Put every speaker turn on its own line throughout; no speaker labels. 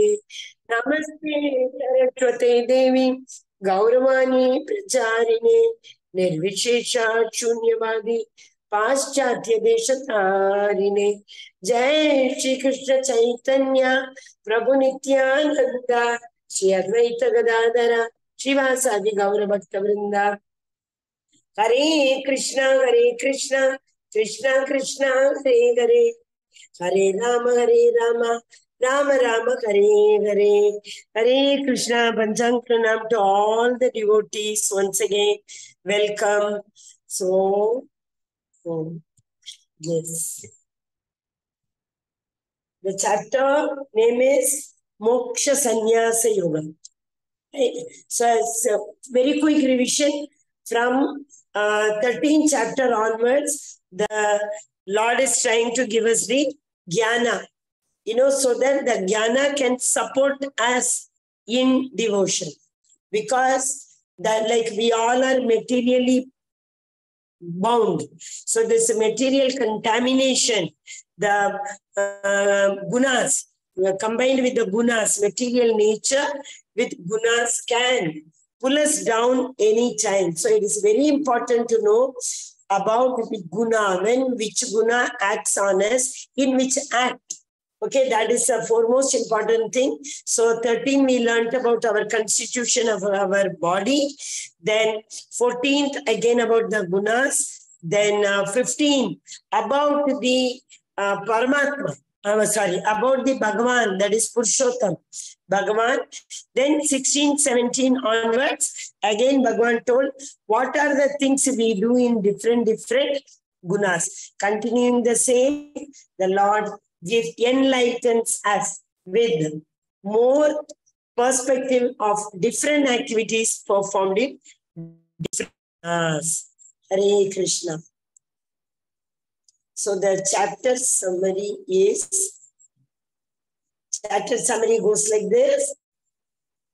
नमस्ते सरस्वते देवी, गौरवाणी, प्रचारिणे निर्विशेषा शून्यवादी पाश्चात्य देश तारिणे जय श्री कृष्ण चैतन्य, प्रभु नित्यानंद श्री अद्वैत गदाधर, श्रीवासादि गौर भक्त वृंदा हरे कृष्णा हरे कृष्णा कृष्णा कृष्णा, हरे हरे। हरे राम हरे Ram. Rama Rama Hare Hare Hare Krishna Panjang Pranam to all the devotees once again. Welcome. So, so yes. The chapter name is Moksha Sannyasa Yoga. So, so very quick revision from uh, 13th chapter onwards. The Lord is trying to give us the jnana, you know, so that the jnana can support us in devotion. Because that like we all are materially bound. So this material contamination, the uh, gunas, uh, combined with the gunas, material nature with gunas can pull us down any time. So it is very important to know about the guna, when which guna acts on us, in which act Okay, that is the foremost important thing. So 13, we learned about our constitution of our body. Then 14th, again about the gunas. Then uh, 15, about the uh, Paramatma. Uh, sorry, about the Bhagavan, that is Purushottam, Bhagavan. Then 16, 17 onwards, again Bhagavan told, what are the things we do in different, different gunas. Continuing the same, the Lord gives enlightens us with more perspective of different activities performed in different gunas. Hare Krishna. So the chapter summary is chapter summary goes like this.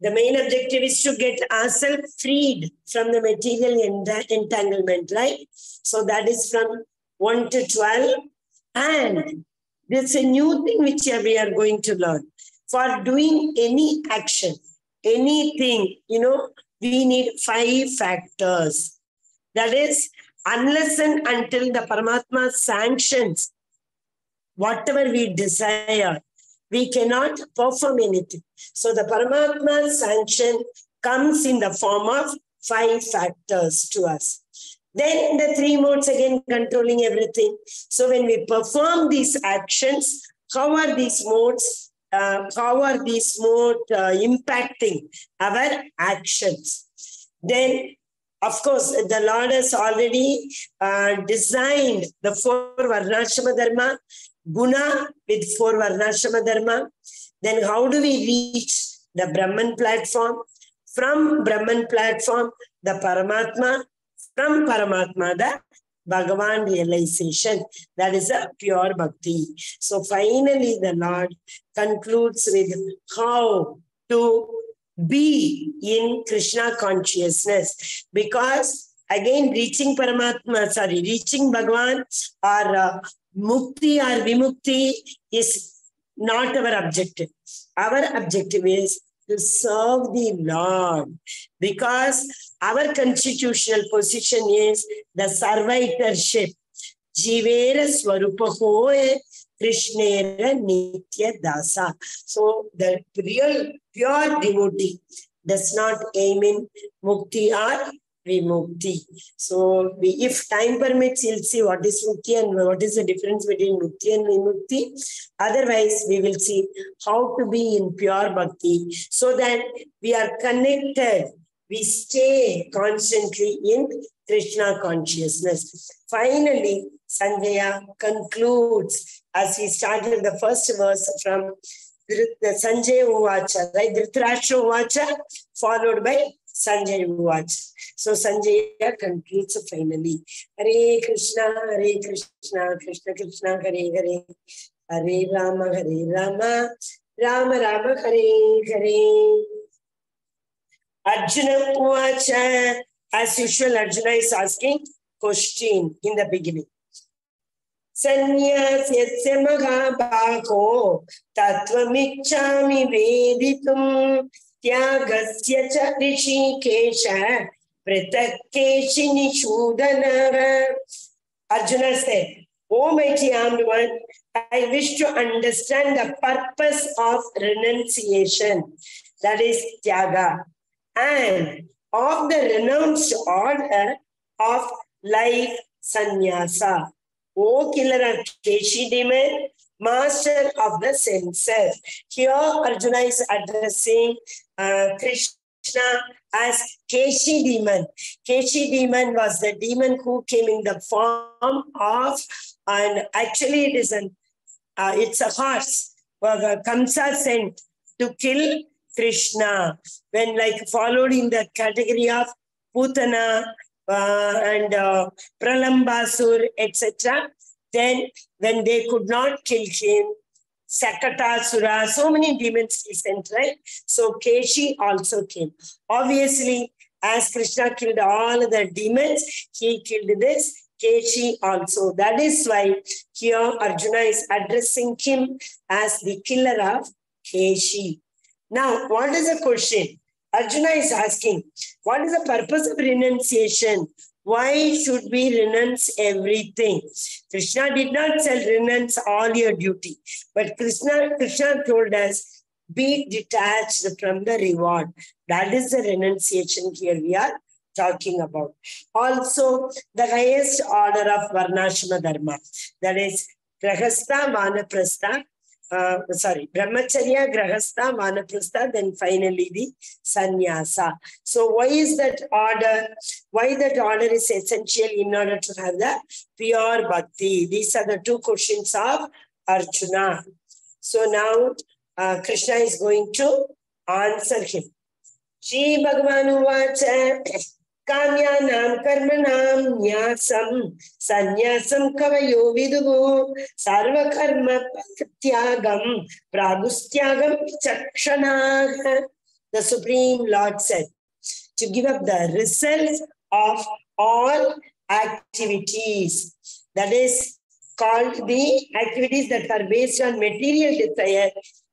The main objective is to get ourselves freed from the material ent- entanglement, right? So that is from 1 to 12. And there's a new thing which we are going to learn. For doing any action, anything, you know, we need five factors. That is, unless and until the Paramatma sanctions whatever we desire, we cannot perform anything. So the Paramatma sanction comes in the form of five factors to us. Then the three modes again controlling everything. So when we perform these actions, how are these modes? Uh, how are these modes uh, impacting our actions? Then, of course, the Lord has already uh, designed the four Varnashrama Dharma, Guna with four Varnashrama Dharma. Then how do we reach the Brahman platform? From Brahman platform, the Paramatma, from Paramatma, the Bhagavan realization. That is a pure bhakti. So finally, the Lord concludes with how to be in Krishna consciousness. Because again, reaching Paramatma, sorry, reaching Bhagavan or uh, Mukti or Vimukti is not our objective. Our objective is to serve the Lord because our constitutional position is the servitorship. Jivera Swarupa Hoe Krishnera Nitya Dasa. So the real pure devotee does not aim in mukti or vimukti. So we, if time permits, you'll see what is mukti and what is the difference between mukti and vimukti. Otherwise, we will see how to be in pure bhakti so that we are connected. We stay constantly in Krishna consciousness. Finally, Sanjaya concludes as he started the first verse from Sanjay Uvacha, right? Dhritarashtra Uvacha, followed by Sanjay Uvacha. So Sanjaya concludes finally. Hare Krishna, Hare Krishna, Krishna Krishna, Hare Hare, Hare Rama, Hare Rama, Rama Rama, Hare Hare. Arjuna Uvacha, as usual, Arjuna is asking question in the beginning. सन्न्यास्यस्य महाभागो तत्त्वमिच्छामि वेदितुम् त्यागस्य च ऋषिकेश पृथक् केशिनिषूदनः Arjuna said, O mighty armed one, I wish to understand the purpose of renunciation, that is Tyaga, and of the renounced order of life sannyasa. O killer of Keshi demon, master of the senses. Here Arjuna is addressing uh, Krishna as Keshi demon. Keshi demon was the demon who came in the form of, and actually it is an, uh, it's a horse. Where Kamsa sent to kill Krishna when like followed in the category of Putana uh, and uh, Pralambasur, etc. Then when they could not kill him, Sakatasura, so many demons he sent, right? So Keshi also came. Obviously, as Krishna killed all the demons, he killed this Keshi also. That is why here Arjuna is addressing him as the killer of Keshi. Now, what is the question? Arjuna is asking, what is the purpose of renunciation? Why should we renounce everything? Krishna did not say renounce all your duty, but Krishna, Krishna told us, be detached from the reward. That is the renunciation here we are talking about. Also, the highest order of Varnashrama Dharma, that is Grahastha, Vanaprastha, sorry, Brahmacharya, Grahastha, Vanaprastha, then finally the Sannyasa. So why is that order? Why that order is essential in order to have the pure bhakti? These are the two questions of Arjuna. So now uh, Krishna is going to answer him. Shri Bhagavan Uvacha काम्यानां कर्मणां न्यासं सन्न्यासं कवयो विदुः सर्वकर्म त्यागं प्रागुस्त्यागं चक्षणाः The Supreme Lord said to give up the results of all activities. That is called the activities that are based on material desire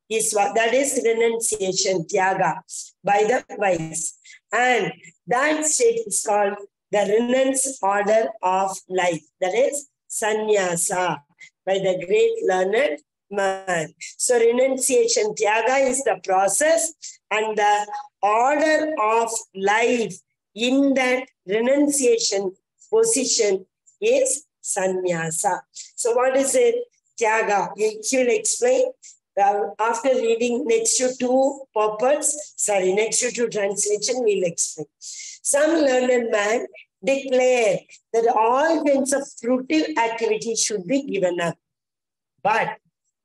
is that is renunciation, tyaga, by the wise. And that state is called the renounced order of life. That is sannyasa by the great learned man. So renunciation, tyaga is the process and the order of life in that renunciation position is sannyasa. So what is it? Tyaga. He will explain after reading next to two purports, sorry, next to two translation, we'll explain. Some learned man declare that all kinds of fruitive activities should be given up. But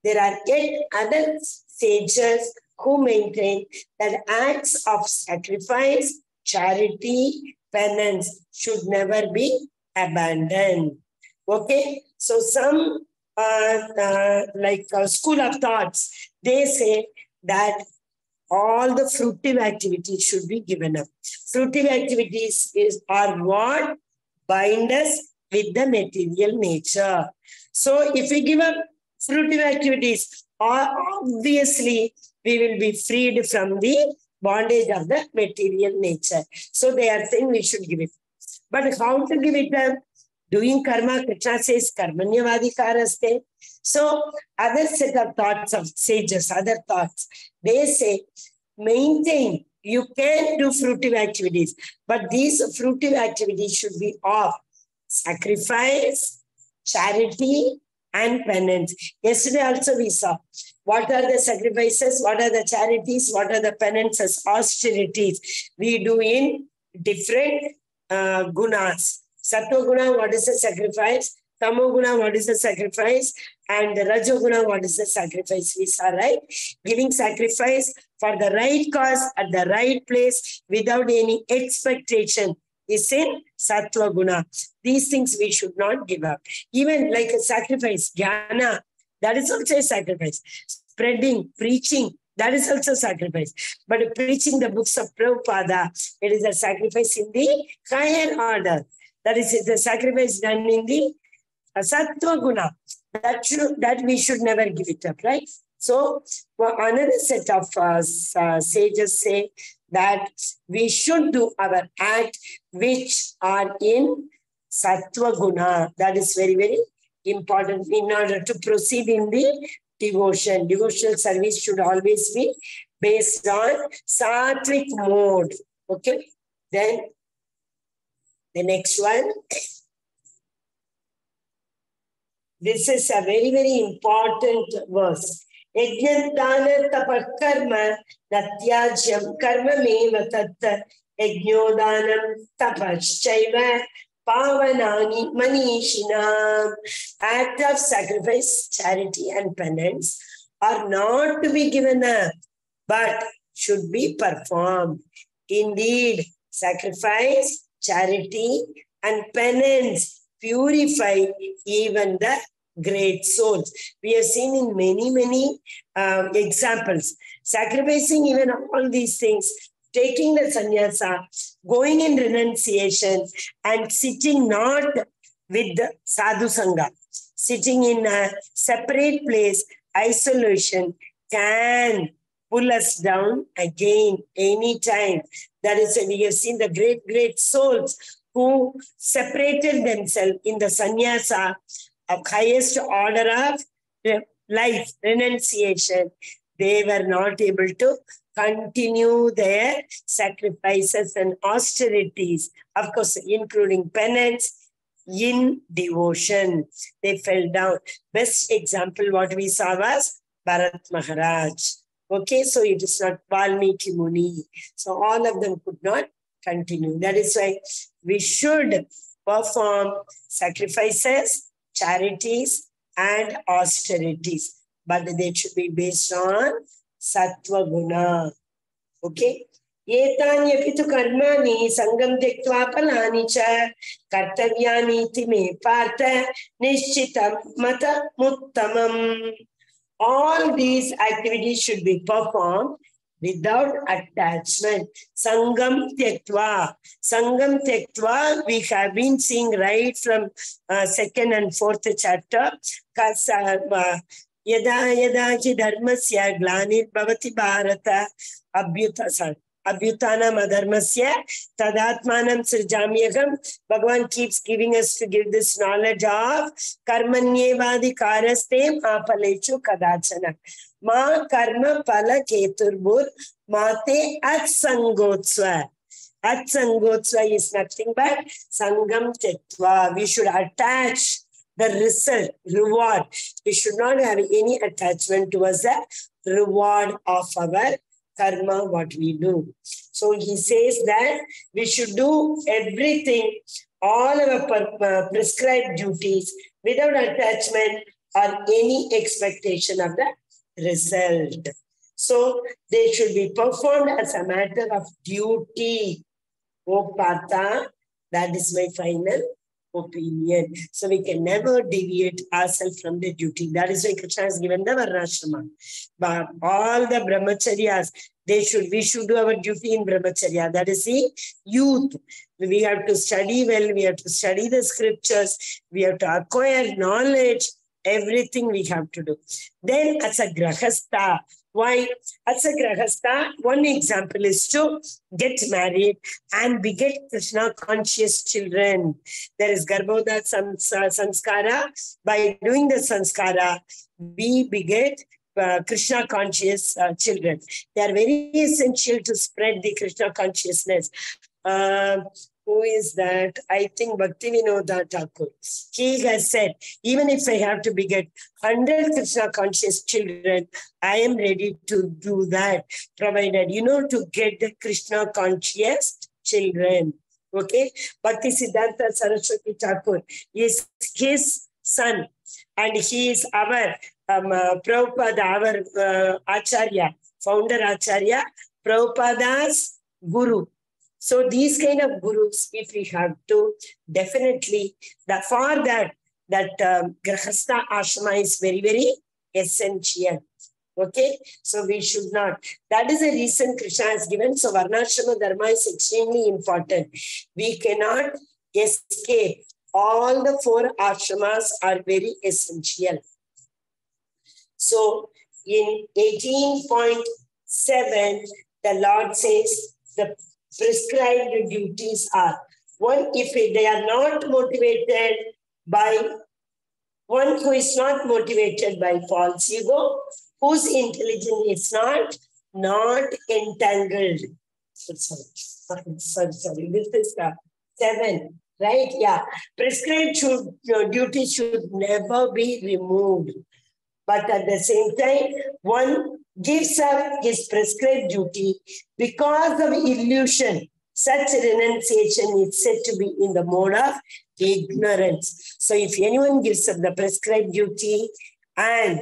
there are yet other sages who maintain that acts of sacrifice, charity, penance should never be abandoned. Okay, so some uh, uh, like a school of thoughts, they say that all the fruitive activities should be given up. Fruitive activities is are what bind us with the material nature. So if we give up fruitive activities, obviously we will be freed from the bondage of the material nature. So they are saying we should give it. But how to give it up? Doing karma, Krishna says karmanyavadikaraste. So other set of thoughts of sages, other thoughts, they say maintain, you can do fruitive activities, but these fruitive activities should be of sacrifice, charity, and penance. Yesterday also we saw what are the sacrifices, what are the charities, what are the penances, austerities we do in different uh, gunas. Sattva what is the sacrifice? Tamoguna, what is the sacrifice? And Rajoguna, what is the sacrifice? We saw, right? Giving sacrifice for the right cause at the right place without any expectation is in Sattva Guna. These things we should not give up. Even like a sacrifice, jnana, that is also a sacrifice. Spreading, preaching, that is also sacrifice. But preaching the books of Prabhupada, it is a sacrifice in the higher order. That is the sacrifice done in the sattva guna. That should, that we should never give it up, right? So another set of uh, uh, sages say that we should do our act which are in sattva guna. That is very, very important in order to proceed in the devotion. Devotional service should always be based on sattvic mode. Okay. Then the next one. This is a very, very important verse. यज्ञदान तप कर्म नत्याज्यम कर्ममेव तत् यज्ञोदानं तपश्चैव पावनानि मनीषिणाम् act of sacrifice charity and penance are not to be given up but should be performed indeed sacrifice charity and penance purify even the great souls. We have seen in many, many um, examples, sacrificing even all these things, taking the sannyasa, going in renunciation, and sitting not with the sadhu sangha, sitting in a separate place, isolation, can pull us down again anytime. That is, we have seen the great, great souls who separated themselves in the sannyasa of highest order of life, renunciation, they were not able to continue their sacrifices and austerities, of course, including penance in devotion. They fell down. Best example, what we saw was Bharat Maharaj. Okay, so it is not Valmiki Muni. So all of them could not continue. That is why we should perform sacrifices charities and austerities, but they should be based on sattva guna. Okay? एतान्यपि तु कर्माणि सङ्गं त्यक्त्वा फलानि च कर्तव्यानीति मे पार्थ निश्चितं मतमुत्तमम् all these activities should be performed without attachment. Sangam Tyaktva. Sangam Tyaktva, we have been seeing right from uh, second and fourth chapter. यदा यदा हि धर्मस्य ग्लानिर्भवति भारत अभ्युत अभ्युत्थानम अधर्मस्य तदात्मानम सृजाम्यगम Bhagwan keeps giving us to give this knowledge of कर्मण्येवादि कारस्ते मा फलेचु कदाचन। मा कर्म फल केतुर्भूर माते असंगोत्स्व असंगोत्स्व इज़ नथिंग बट संगम चित्वा we should attach The result, reward. We should not have any attachment towards the reward of our karma, what we do. So he says that we should do everything, all our prescribed duties without attachment or any expectation of the result. So they should be performed as a matter of duty. Oh, Partha, that is my final opinion. So we can never deviate ourselves from the duty. That is why Krishna has given the Varnashrama. But all the brahmacharyas, they should, we should do our duty in brahmacharya. That is the youth. We have to study well, we have to study the scriptures, we have to acquire knowledge, everything we have to do. Then as a grahastha, why? As a grahastha, one example is to get married and beget Krishna conscious children. There is Garbhoda Sanskara. By doing the Sanskara, we beget uh, Krishna conscious uh, children. They are very essential to spread the Krishna consciousness. Uh, who is that? I think Bhakti Bhaktivinoda Thakur. He has said, even if I have to beget 100 Krishna conscious children, I am ready to do that, provided, you know, to get the Krishna conscious children. Okay? Bhakti Siddhanta Saraswati Thakur is his son, and he is our um, uh, Prabhupada, our uh, Acharya, founder Acharya, Prabhupada's Guru. So these kind of gurus, if we have to, definitely, the, for that, that um, Grahastha Ashrama is very, very essential. Okay, so we should not. That is the reason Krishna has given. So Varnashrama Dharma is extremely important. We cannot escape all the four ashramas are very essential. So in 18.7, the Lord says the prescribed duties are one, if they are not motivated by one who is not motivated by false ego, whose intelligence is not not entangled. Sorry, sorry, sorry. This is the seven, right? Yeah. Prescribed should, your duty should never be removed. But at the same time, one gives up his prescribed duty because of illusion. Such renunciation is said to be in the mode of ignorance. So if anyone gives up the prescribed duty and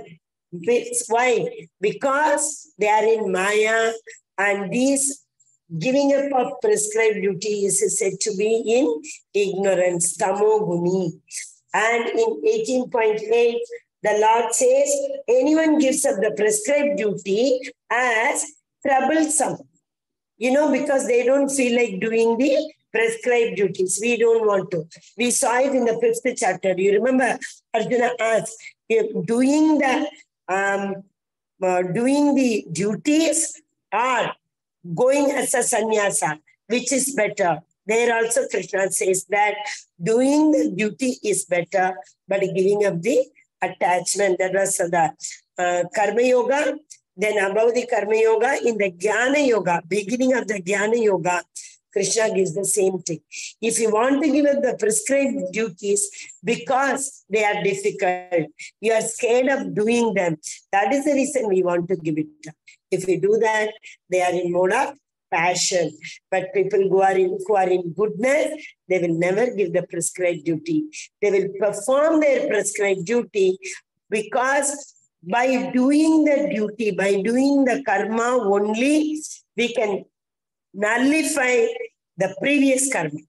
why? Because they are in Maya and these giving up of prescribed duty is said to be in ignorance, tamoguni. And in 18.8, the Lord says, anyone gives up the prescribed duty as troublesome. You know, because they don't feel like doing the prescribed duties. We don't want to. We saw it in the fifth chapter. You remember Arjuna asked, doing the um, uh, doing the duties or going as a sannyasa, which is better. There also Krishna says that doing the duty is better, but giving up the attachment. That was the uh, Karma Yoga. Then above the Karma Yoga, in the Jnana Yoga, beginning of the Jnana Yoga, Krishna gives the same thing. If you want to give up the prescribed duties because they are difficult, you are scared of doing them. That is the reason we want to give it up. If we do that, they are in mode passion. But people who are in who are in goodness, they will never give the prescribed duty. They will perform their prescribed duty because by doing the duty, by doing the karma only, we can nullify the previous karma.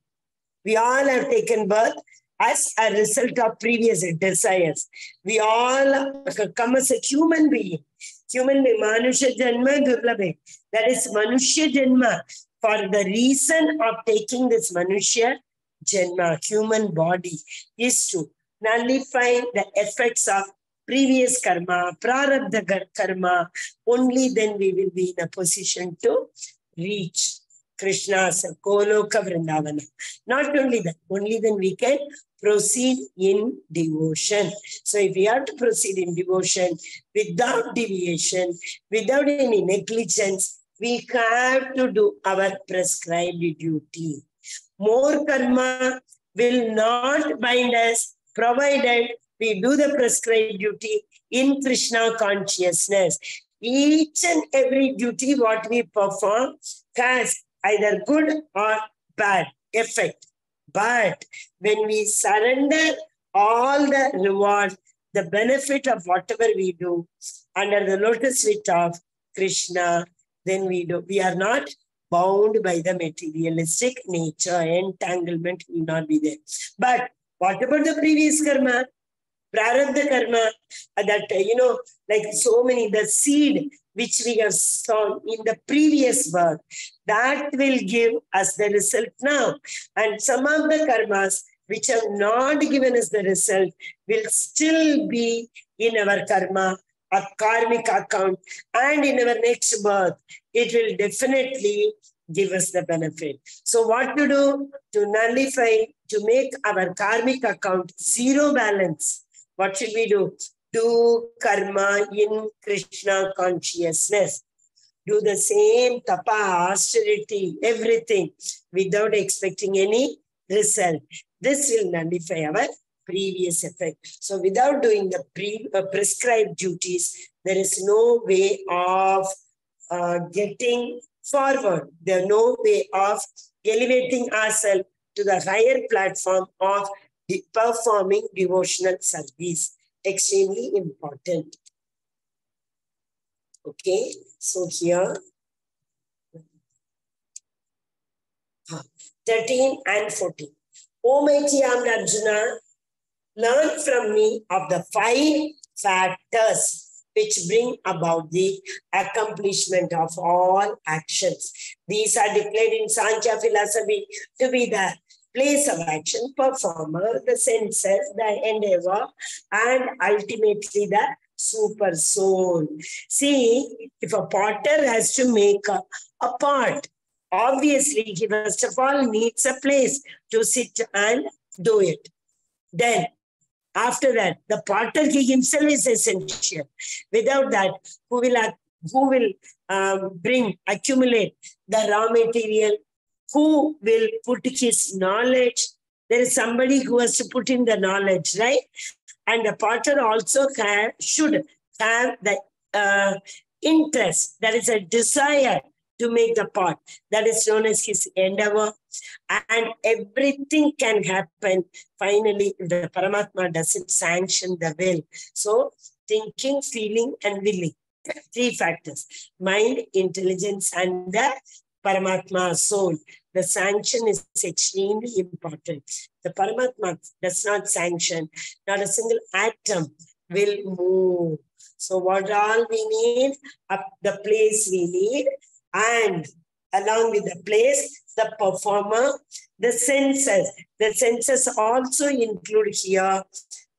We all have taken birth as a result of previous desires. We all come as a human being. Human being, Manusha Janma Durlabhe. That is Manushya Janma. For the reason of taking this Manushya Janma, human body, is to nullify the effects of previous karma, prarabdha karma. Only then we will be in a position to reach Krishna's Goloka Vrindavana. Not only that, only then we can proceed in devotion. So if we have to proceed in devotion without deviation, without any negligence, we have to do our prescribed duty. More karma will not bind us, provided we do the prescribed duty in Krishna consciousness. Each and every duty what we perform has either good or bad effect. But when we surrender all the reward, the benefit of whatever we do under the lotus feet of Krishna, then we do. We are not bound by the materialistic nature. Entanglement will not be there. But what about the previous karma? Prarabdha karma, that, you know, like so many, the seed which we have sown in the previous birth, that will give us the result now. And some of the karmas which have not given us the result will still be in our karma, a karmic account, and in our next birth, it will definitely give us the benefit. So what to do? To nullify, to make our karmic account zero balance. What should we do? Do karma in Krishna consciousness. Do the same tapa, austerity, everything without expecting any result. This will nullify our previous effect. So without doing the pre, uh, prescribed duties, there is no way of uh, getting forward. There is no way of elevating ourselves to the higher platform of performing devotional service extremely important. Okay, so here ah, 13 and 14. O mighty Arjuna, learn from me of the five factors which bring about the accomplishment of all actions. These are declared in Sankhya philosophy to be the place of action, performer, the senses, the endeavor, and ultimately the super soul. See, if a potter has to make a, a pot, obviously he first of all needs a place to sit and do it. Then after that, the potter he himself is essential. Without that, who will who will um, bring accumulate the raw material? Who will put his knowledge? There is somebody who has to put in the knowledge, right? And the potter also have, should have the uh, interest, that is a desire to make the pot. That is known as his endeavor. And everything can happen finally if the Paramatma doesn't sanction the will. So thinking, feeling, and willing. Three factors. Mind, intelligence, and the Paramatma soul. The sanction is extremely important. The Paramatma does not sanction. Not a single atom will move. So what all we need? The place we need and along with the place, the performer, the senses. The senses also include here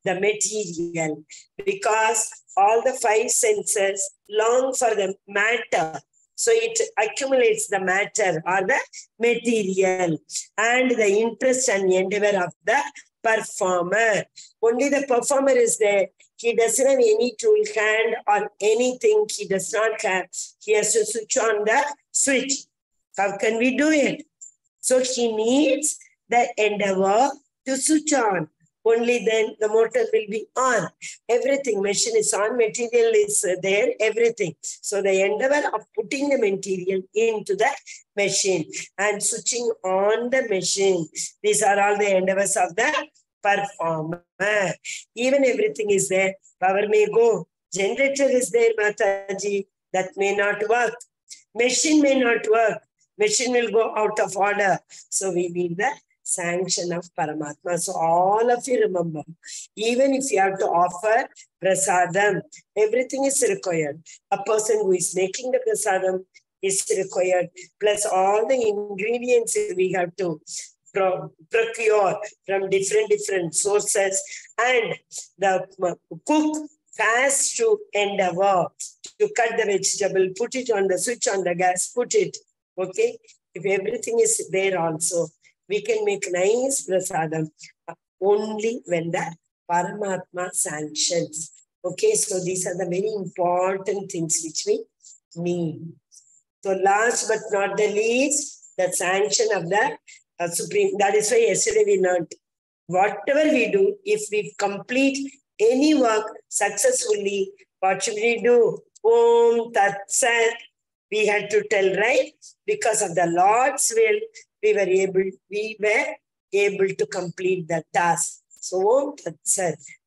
the material because all the five senses long for the matter. So it accumulates the matter or the material and the interest and endeavor of the performer. Only the performer is there. He doesn't have any tool hand or anything. He does not have. He has to switch on the switch. How can we do it? So he needs the endeavor to switch on. Only then the motor will be on. Everything, machine is on, material is there, everything. So the endeavor of putting the material into the machine and switching on the machine. These are all the endeavors of the performer. Even everything is there. Power may go. Generator is there, Mataji. That may not work. Machine may not work. Machine will go out of order. So we need the sanction of Paramatma. So all of you remember, even if you have to offer prasadam, everything is required. A person who is making the prasadam is required, plus all the ingredients we have to procure from different different sources and the cook has to endeavor to cut the vegetable, put it on the switch on the gas, put it, okay? If everything is there also, we can make nice prasadam only when the Paramatma sanctions. Okay, so these are the very important things which we need. So last but not the least, the sanction of the uh, Supreme. That is why yesterday we learned whatever we do, if we complete any work successfully, what should we do? Om Tat Sat. We had to tell, right? Because of the Lord's will, we were able, we were able to complete the task. So.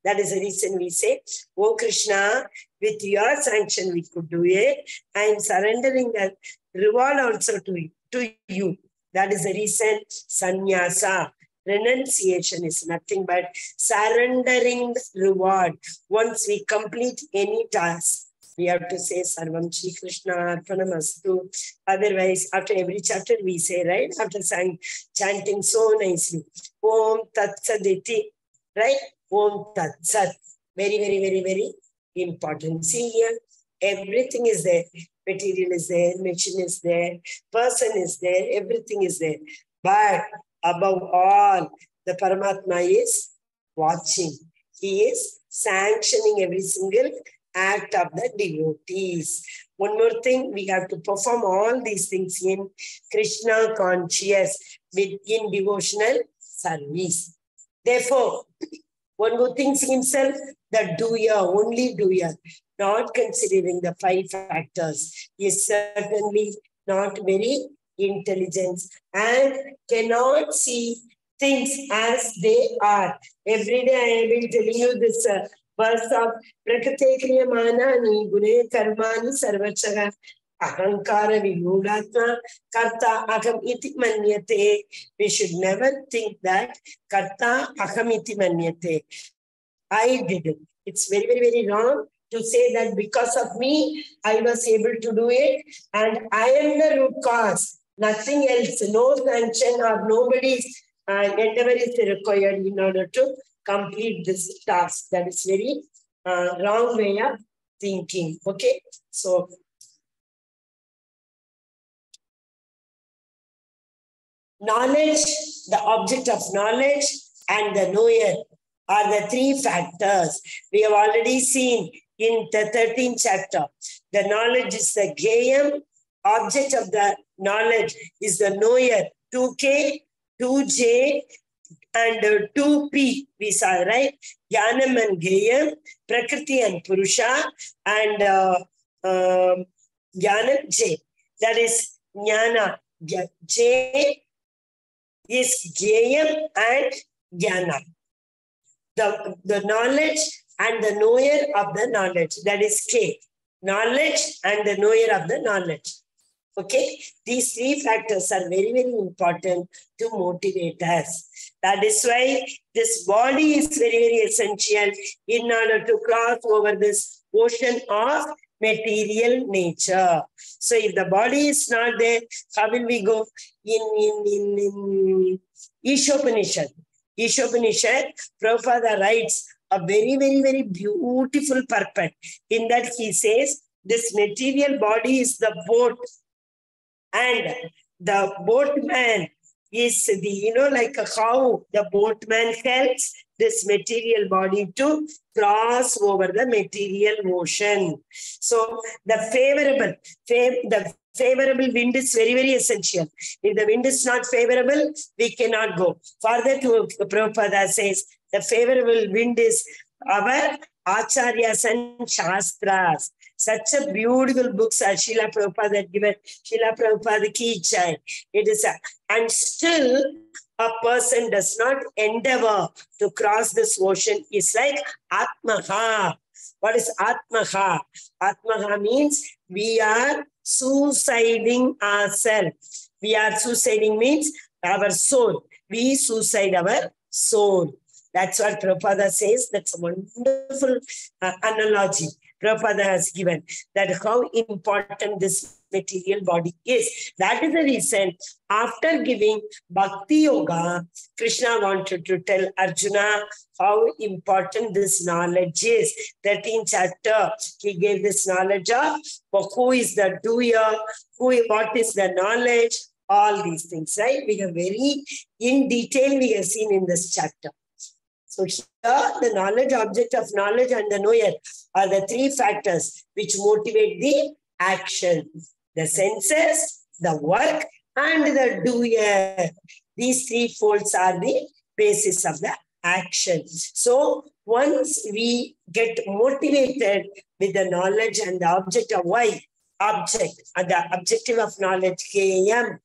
That is the reason we say, Oh Krishna, with your sanction we could do it. I am surrendering the reward also to, to you. That is the reason sannyasa, renunciation is nothing but surrendering the reward. Once we complete any task, we have to say Sarvam Shri Krishna Arpanamastu. Otherwise, after every chapter, we say, right? After sang, chanting so nicely, Om Tat Saditi, right? Om Tat Sat. Very, very, very, very important. See here, everything is there material is there, machine is there, person is there, everything is there. But above all, the Paramatma is watching. He is sanctioning every single act of the devotees. One more thing, we have to perform all these things in Krishna conscious, with in devotional service. Therefore, one who thinks himself the doer, only doer, not considering the five factors, is certainly not very intelligent and cannot see things as they are. Every day I have been telling you this uh, verse of Prakrite Kriyamanani Gune Karmani Sarvachaga Ahankara Vimudatma Karta Aham Iti Manyate. We never think that Karta Aham Iti Manyate. I did it. It's very, very, very wrong to say that because of me, I was able to do it and I am the root cause. Nothing else, no sanction or nobody's uh, endeavor is required in order to complete this task. That is very uh, wrong way of thinking. Okay, so knowledge, the object of knowledge, and the knower are the three factors. We have already seen in the 13th chapter. The knowledge is the Gayam, object of the knowledge is the knower, 2K, 2J, and uh, 2P, we saw, right? Jnanam and Gayam, Prakriti and Purusha, and uh, um, Jnana J. That is Jnana. J is Jayam and Jnana. The, the knowledge and the knower of the knowledge. That is K. Knowledge and the knower of the knowledge. Okay, these three factors are very, very important to motivate us. That is why this body is very, very essential in order to cross over this ocean of material nature. So if the body is not there, how will we go in, in, in, in Ishopanishad? Ishopanishad, Prabhupada writes a very, very, very beautiful purport. In that he says, this material body is the boat and the boatman is the, you know, like uh, how the boatman helps this material body to cross over the material ocean. So the favorable, fav- the favorable wind is very, very essential. If the wind is not favorable, we cannot go. Further to Prabhupada says, the favorable wind is our acharyas and shastras. Such a beautiful books as Srila Prabhupada had given. Srila Prabhupada ki jai. It is a, and still a person does not endeavor to cross this ocean is like Atmaha. What is Atmaha? Atmaha means we are suiciding ourselves. We are suiciding means our soul. We suicide our soul. That's what Prabhupada says. That's a wonderful uh, analogy Prabhupada has given that how important this material body is. That is the reason after giving Bhakti Yoga, Krishna wanted to tell Arjuna how important this knowledge is. 13th chapter, he gave this knowledge of who is the doer, who, what is the knowledge, all these things, right? We have very in detail we have seen in this chapter. So here, the knowledge, object of knowledge and the knower are the three factors which motivate the action. The senses, the work, and the doer. These three folds are the basis of the action. So once we get motivated with the knowledge and the object of why, object, and the objective of knowledge, KM,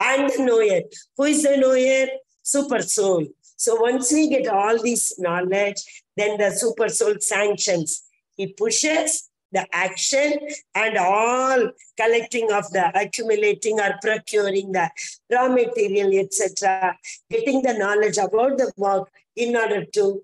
and the knower. Who is the knower? Super soul. So once we get all this knowledge, then the super soul sanctions. He pushes the action and all collecting of the accumulating or procuring the raw material, etc. Getting the knowledge about the work in order to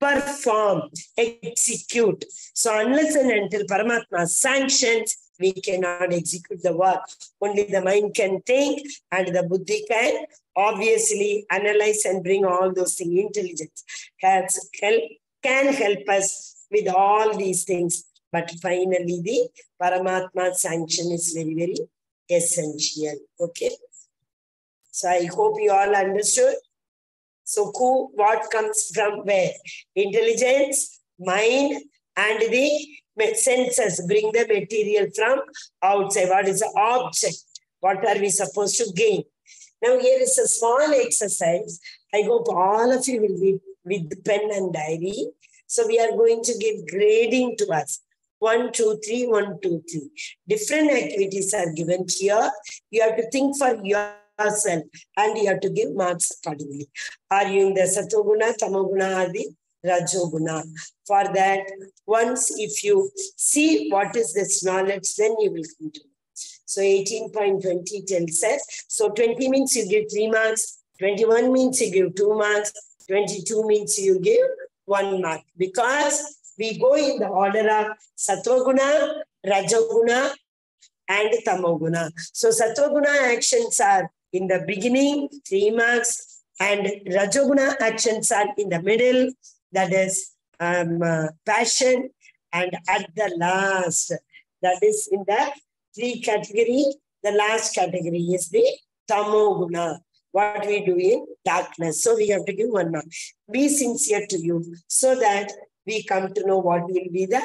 perform, execute. So unless and until Paramatma sanctions, we cannot execute the work. Only the mind can think and the buddhi can obviously analyze and bring all those things. Intelligence has help, can help us with all these things. But finally, the Paramatma sanction is very, very essential. Okay. So I hope you all understood. So who, what comes from where? Intelligence, mind, and the senses bring the material from outside. What is the object? What are we supposed to gain? Now here is a small exercise. I hope all of you will be with pen and diary. So we are going to give grading to us. One, two, three, one, two, three. Different activities are given here. You have to think for yourself and you have to give marks accordingly. Are you in the Satoguna, Tamoguna, or the Rajoguna? For that, once if you see what is this knowledge, then you will to so 18.20 tells us. So 20 means you give three marks. 21 means you give two marks. 22 means you give one mark. Because we go in the order of Satvaguna, Rajaguna, and Tamoguna. So Satvaguna actions are in the beginning, three marks. And Rajoguna actions are in the middle, that is um, uh, passion. And at the last, that is in the three category, the last category is the Tamoguna, what we do in darkness. So we have to give one mark. Be sincere to you so that we come to know what will be the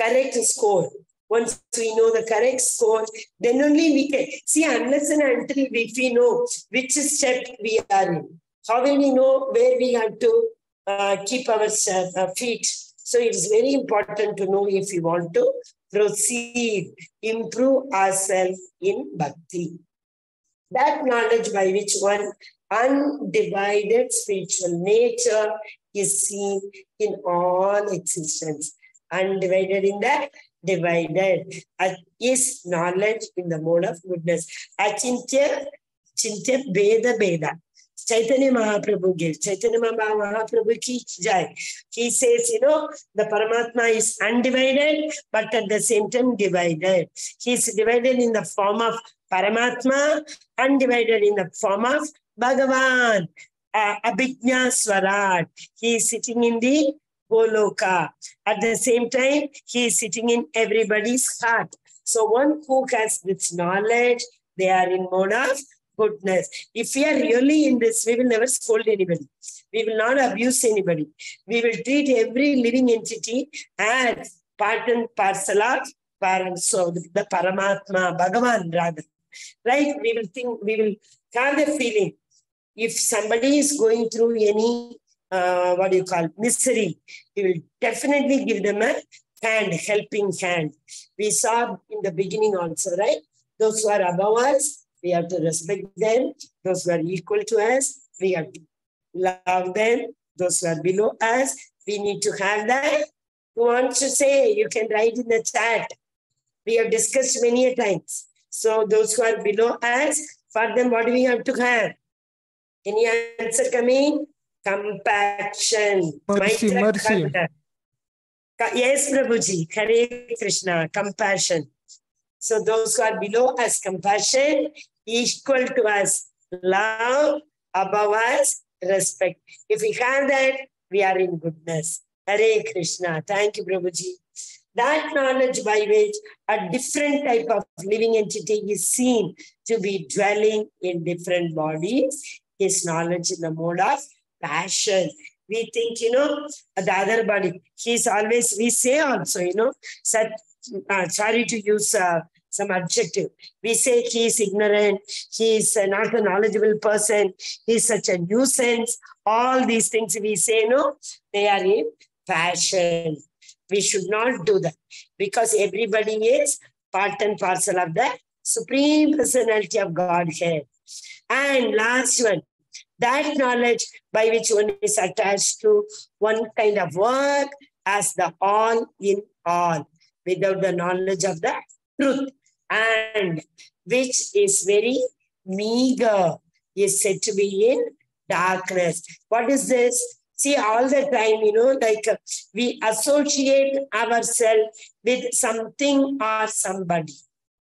correct score. Once we know the correct score, then only we can see unless and until if we know which step we are in. How will we know where we have to uh, keep our uh, feet? So it is very important to know if we want to proceed, improve ourselves in bhakti. That knowledge by which one undivided spiritual nature is seen in all existence. Undivided in that, divided is knowledge in the mode of goodness. Achintya, chintya, beda, beda. Chaitanya Mahaprabhu gives. Chaitanya Mahaprabhu ki jai. He says, you know, the Paramatma is undivided, but at the same time divided. He is divided in the form of Paramatma, undivided in the form of Bhagavan, uh, Abhijna. He is sitting in the Goloka. At the same time, he is sitting in everybody's heart. So one who has this knowledge, they are in mode of goodness. If we are really in this, we will never scold anybody. We will not abuse anybody. We will treat every living entity as part and parcel of so the Paramatma, Bhagavan rather. Right? We will think, we will have the feeling. If somebody is going through any uh, what do you call misery, we will definitely give them a hand, helping hand. We saw in the beginning also, right? Those who are above us, we have to respect them. Those who are equal to us, we have to love them. Those who are below us, we need to have that. Who wants to say, you can write in the chat. We have discussed many a times. So those who are below us, for them, what do we have to have? Any answer coming? Compassion.
Mercy, mercy.
Yes, Prabhuji. Hare Krishna. Compassion. So those who are below us, compassion, equal to us, love, above us, respect. If we have that, we are in goodness. Hare Krishna. Thank you, Prabhuji. That knowledge by which a different type of living entity is seen to be dwelling in different bodies is knowledge in the mode of passion. We think, you know, the other body, he's always, we say also, you know, such uh, sorry to use uh, some adjective. We say he is ignorant, he is not a knowledgeable person, he is such a nuisance. All these things we say, no, they are in fashion. We should not do that because everybody is part and parcel of the Supreme Personality of Godhead. And last one, that knowledge by which one is attached to one kind of work as the all in all without the knowledge of the truth and which is very meager is said to be in darkness. What is this? See, all the time, you know, like uh, we associate ourselves with something or somebody.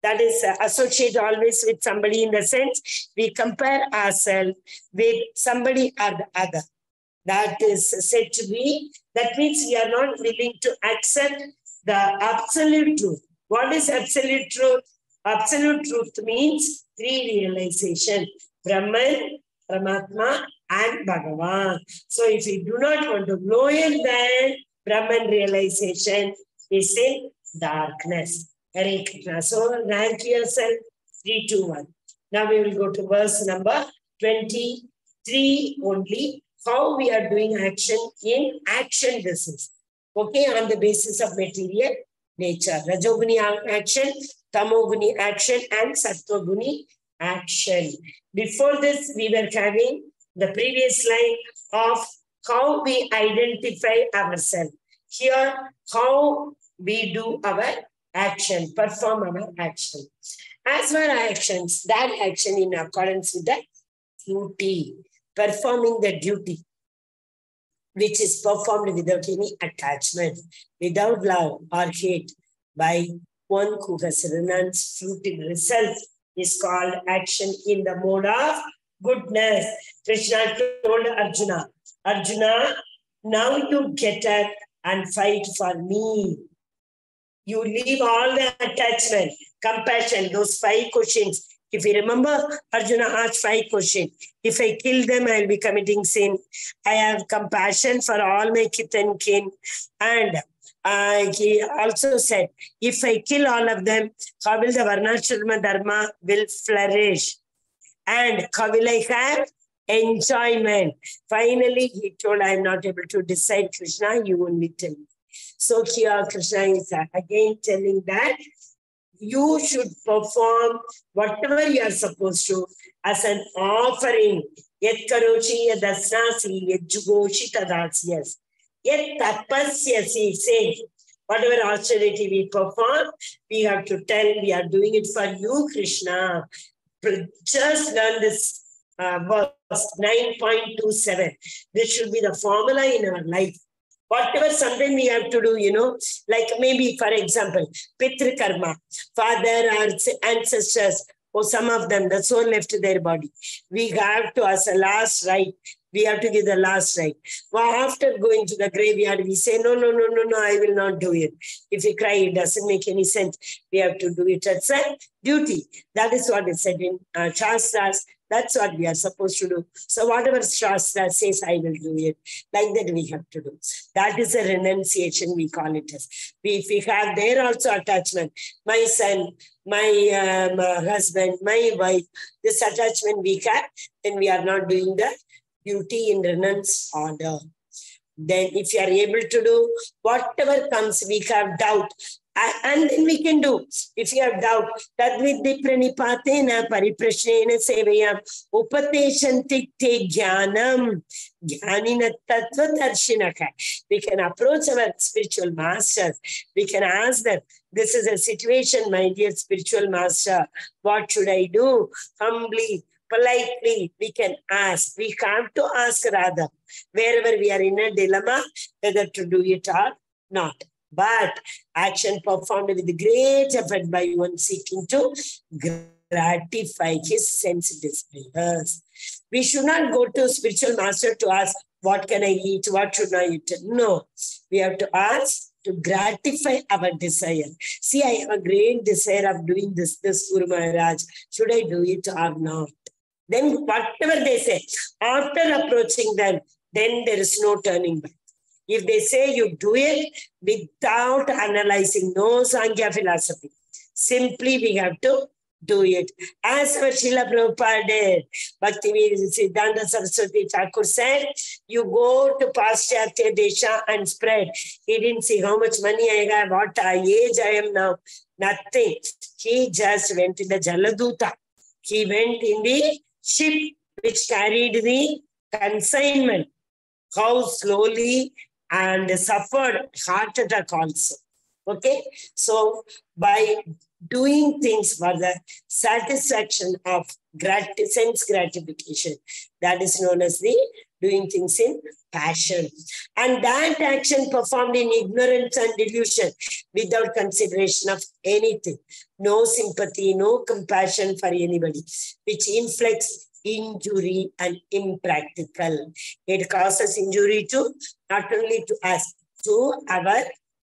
That is uh, associate always with somebody in the sense we compare ourselves with somebody or the other. That is said to be, that means we are not willing to accept the absolute truth. What is absolute truth? Absolute truth means three realization. Brahman, Paramatma, and Bhagavan. So if you do not want to know it, then Brahman realization is in darkness. Hare Krishna. So rank yourself 3, 2, 1. Now we will go to verse number 23 only. How we are doing action in action business okay, on the basis of material nature. Rajoguni action, Tamoguni action, and Sattvaguni action. Before this, we were having the previous line of how we identify ourselves. Here, how we do our action, perform our action. As for our actions, that action in accordance with the duty, performing the duty which is performed without any attachment, without love or hate by one who has renounced fruiting result is called action in the mode of goodness. Krishna told Arjuna, Arjuna, now you get up and fight for me. You leave all the attachment, compassion, those five questions. If you remember, Arjuna asked five questions. If I kill them, I'll be committing sin. I have compassion for all my kith and kin. And uh, he also said, if I kill all of them, how will the Varnashrama Dharma will flourish? And how will I have enjoyment? Finally, he told, I'm not able to decide, Krishna, you only tell me. So here Krishna is again telling that you should perform whatever you are supposed to as an offering. Yet karochi yadasnasi yadjugoshi tadasyas. Yet tapasyasi say whatever austerity we perform, we have to tell we are doing it for you, Krishna. Just learn this uh, verse 9.27. This should be the formula in our life whatever something we have to do, you know, like maybe, for example, Pitri Karma, father or ancestors, or some of them, the soul left their body. We have to, as a last rite, we have to give the last rite. Well, after going to the graveyard, we say, no, no, no, no, no, I will not do it. If we cry, it doesn't make any sense. We have to do it as a duty. That is what is said in uh, Shastras. That's what we are supposed to do. So whatever Shastra says, I will do it. Like that we have to do. That is a renunciation, we call it as. If we have there also attachment, my son, my um, uh, husband, my wife, this attachment we have, then we are not doing the duty in renounced order. Then if you are able to do whatever comes, we have doubt and then we can do. If you have doubt, tadvidhi pranipatena pariprashnena sevayam upateshantik te jnanam jnanina tattva darshinaka. We can approach our spiritual masters. We can ask them, this is a situation, my dear spiritual master. What should I do? Humbly, politely, we can ask. We have to ask rather, wherever we are in a dilemma, whether to do it or not but action performed with great effort by one seeking to gratify his sense desires. We should not go to spiritual master to ask, what can I eat? What should I eat? No, we have to ask to gratify our desire. See, I have a great desire of doing this, this Guru Maharaj. Should I do it or not? Then whatever they say, after approaching them, then there is no turning back. If they say you do it without analyzing, no Sankhya philosophy. Simply we have to do it. As our Srila Prabhupada did, Bhakti Siddhanta Saraswati Thakur said, you go to Paschatya Desha and spread. He didn't see how much money I have, what age I am now. Nothing. He just went in the Jaladuta. He went in the ship which carried the consignment. How slowly and suffered heart attack also. Okay, so by doing things for the satisfaction of grat- sense gratification, that is known as the doing things in passion. And that action performed in ignorance and delusion without consideration of anything, no sympathy, no compassion for anybody, which inflicts injury and impractical. It causes injury to not only to us, to our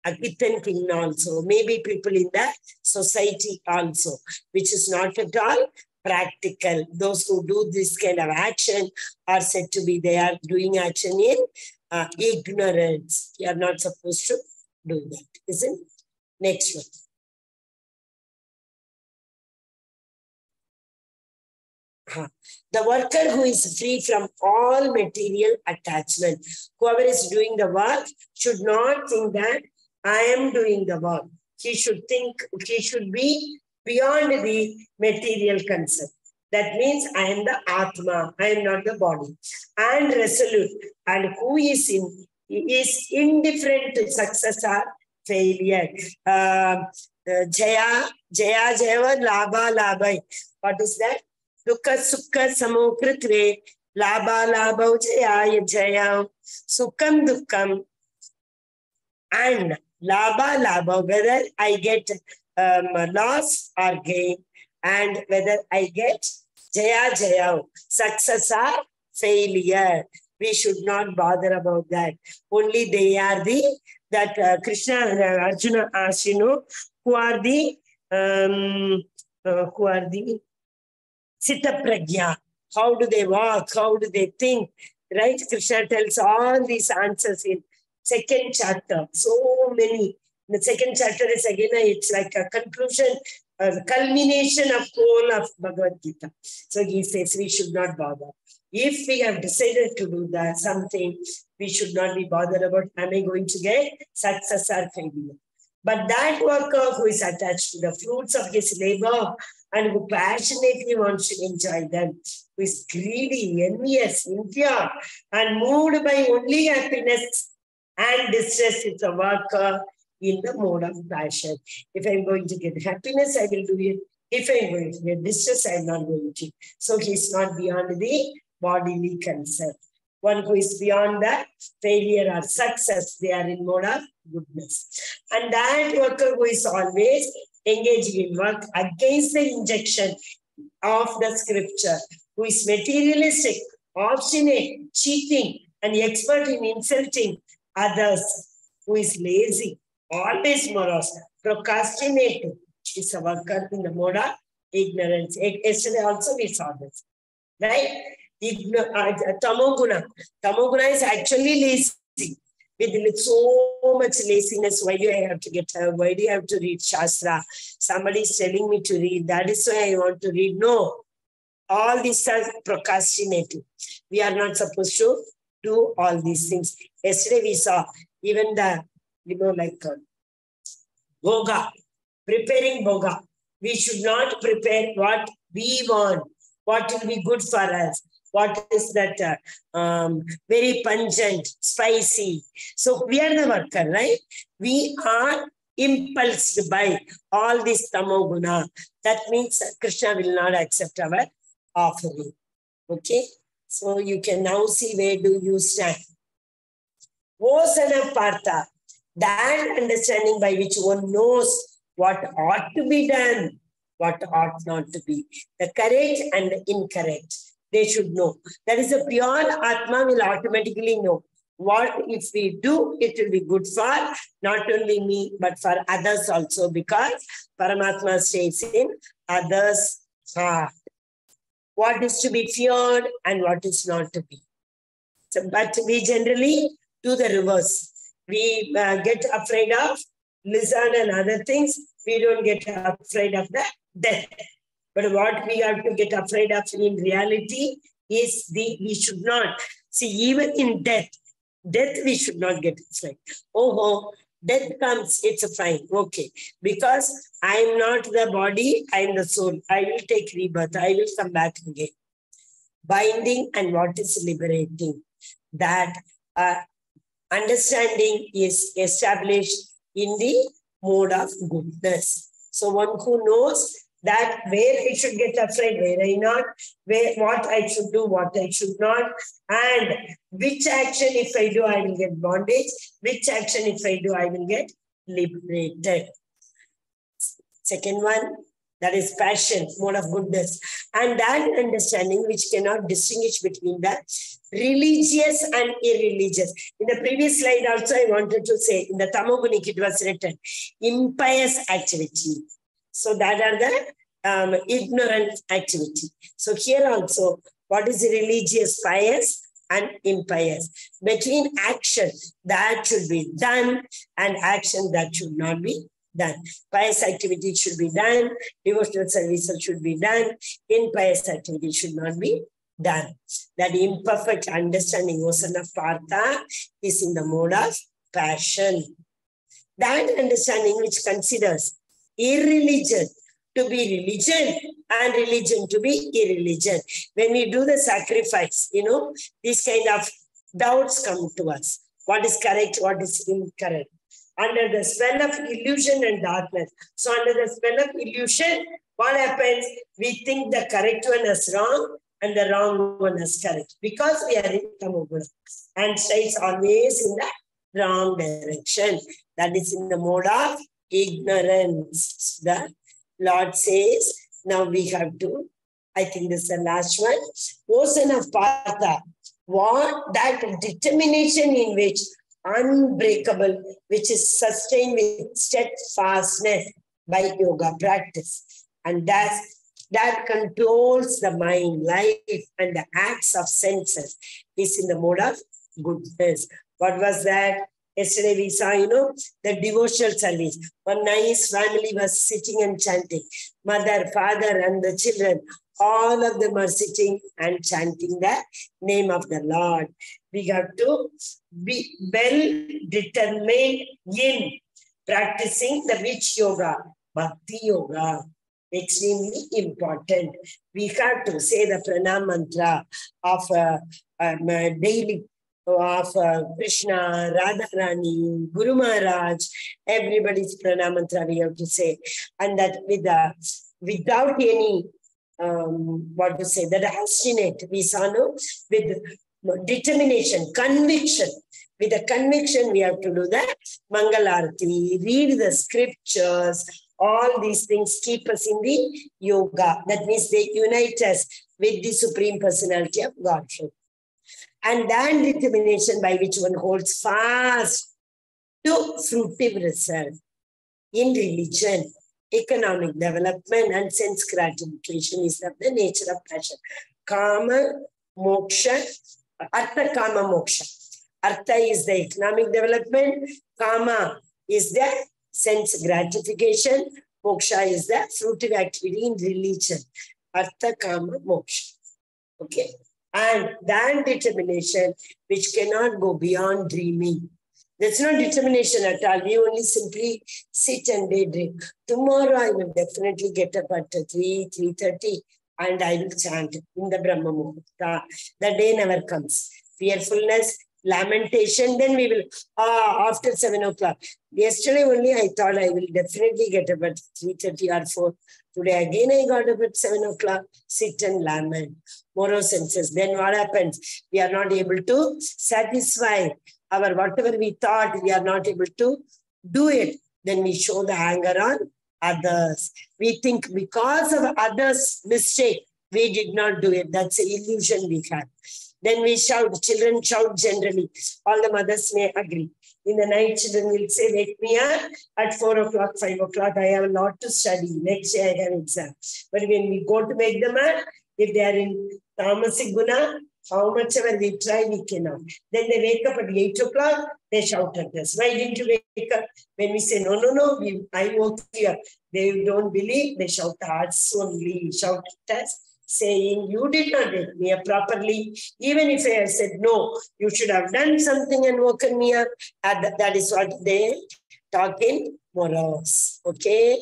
Akitan king also, maybe people in the society also, which is not at all practical. Those who do this kind of action are said to be, they are doing action in uh, ignorance. You are not supposed to do that, isn't it? Next one. The worker who is free from all material attachment, whoever is doing the work should not think that I am doing the work. He should think, he should be beyond the material concept. That means I am the Atma, I am not the body. And resolute. And who is in is indifferent to success or failure. Uh, uh, Jaya, Jaya, Jaya, Labha, Labha. What is that? दुख सुख समोकृत्वे लाभा लाभौ जयाय जय सुखम दुखम and labha labha whether i get um, loss or gain and whether i get Jaya Jaya, success or failure. We should not bother about that. Only they are the, that uh, Krishna, uh, Arjuna asked, you know, who are the, um, uh, who are the Sthita Pragya. How do they walk? How do they think? Right? Krishna tells all these answers in second chapter. So many. The second chapter is again, it's like a conclusion, a culmination of whole of Bhagavad Gita. So he says we should not bother. If we have decided to do that something, we should not be bothered about am I going to get success or failure. But that worker who is attached to the fruits of his labor and who passionately wants to enjoy them, who is greedy, envious, impure, and moved by only happiness and distress is a worker in the mode of passion. If I'm going to get happiness, I will do it. If I'm going to get distress, I'm not going to. So he's not beyond the bodily concern. One who is beyond that failure or success, they are in mode of goodness. And that worker who is always engaging in work against the injection of the scripture, who is materialistic, obstinate, cheating, and expert in insulting others, who is lazy, always morose, procrastinating, is a worker in the mode of ignorance. Yesterday also we saw this, right? Uh, tamoguna. Tamoguna is actually lazy. With so much laziness, why do I have to get up? Why do I have to read Shastra? Somebody is telling me to read. That is why I want to read. No. All these are procrastinating. We are not supposed to do all these things. Yesterday we saw even the, you know, like uh, Bhoga, preparing Bhoga. We should not prepare what we want, what will be good for us, what is that uh, um, very pungent, spicy. So we are the worker, right? We are impulsed by all this tamoguna. That means Krishna will not accept our offering. Okay? So you can now see where do you stand. Osana Partha, that understanding by which one knows what ought to be done, what ought not to be. The correct and the incorrect, they should know. That is a pure Atma will automatically know. What if we do, it will be good for not only me, but for others also, because Paramatma stays in others' heart. What is to be feared and what is not to be. So, but we generally do the reverse. We uh, get afraid of lizard and other things. We don't get afraid of the death. But what we have to get afraid of in reality is the we should not see even in death. Death we should not get afraid. Oh, oh death comes, it's a fine. Okay. Because I'm not the body, I'm the soul. I will take rebirth. I will come back again. Binding and what is liberating. That uh, understanding is established in the mode of goodness. So one who knows that where I should get afraid, where I not, where what I should do, what I should not, and which action if I do, I will get bondage, which action if I do, I will get liberated. Second one, that is passion, mode of goodness. And that understanding which cannot distinguish between the religious and irreligious. In the previous slide also I wanted to say, in the Tamogunik it was written, impious activity. So that are the um, ignorant activity. So here also, what is religious pious and impious? Between action that should be done and action that should not be done. Pious activity should be done, devotional service should be done, impious activity should not be done. That imperfect understanding, Osana Partha, is in the mode of passion. That understanding which considers irreligion to be religion and religion to be irreligion. When we do the sacrifice, you know, these kind of doubts come to us. What is correct, what is incorrect? Under the spell of illusion and darkness. So under the spell of illusion, what happens? We think the correct one is wrong and the wrong one is correct because we are in Tamoguna and stays always in the wrong direction. That is in the mode of ignorance. The Lord says, now we have to I think this is the last one. Ocean of Partha. What that determination in which unbreakable, which is sustained with steadfastness by yoga practice. And that's that controls the mind, life, and the acts of senses is in the mode of goodness. What was that? Yesterday we saw, you know, the devotional service. One nice family was sitting and chanting. Mother, father, and the children, all of them are sitting and chanting the name of the Lord. We have to be well determined in practicing the which yoga? Bhakti yoga. Extremely important. We have to say the pranam mantra of uh, um, uh, daily of uh, Krishna, Radharani, Guru Maharaj, everybody's pranam mantra we have to say. And that with the, without any, um, what to say, that obstinate, we saw no, with determination, conviction. With the conviction, we have to do that. Mangalarti, read the scriptures, all these things keep us in the yoga. That means they unite us with the Supreme Personality of Godhead and that determination by which one holds fast to fruitive result in religion, economic development, and sense gratification is of the nature of passion. Karma, moksha, artha karma, moksha. Artha is the economic development, karma is the sense gratification, moksha is the fruitive activity in religion. Artha karma, moksha. Okay and that determination which cannot go beyond dreaming. There's no determination at all. We only simply sit and daydream. Tomorrow I will definitely get up at 3, 3.30 and I will chant in the Brahma Muhurta. The day never comes. Fearfulness, lamentation, then we will, ah, after 7 o'clock. Yesterday only I thought I will definitely get up at 3.30 or 4. Today again I got up at 7 o'clock, sit and lament. Moral senses. Then what happens? We are not able to satisfy our whatever we thought, we are not able to do it. Then we show the anger on others. We think because of others' mistake, we did not do it. That's an illusion we have. Then we shout, children shout generally. All the mothers may agree. In the night, children will say, wake me up at 4 o'clock, 5 o'clock. I have a lot to study. Next day I have exam. But when we go to make them up, if they are in tamasic guna, how much ever we try, we cannot. Then they wake up at 8 o'clock, they shout at us. Why didn't you wake up? When we say, no, no, no, we, I woke you up. They don't believe, they shout at us only, shout at us saying you did not wake me up properly. Even if I said, no, you should have done something and woken me up. that is what they talk in morals. Okay?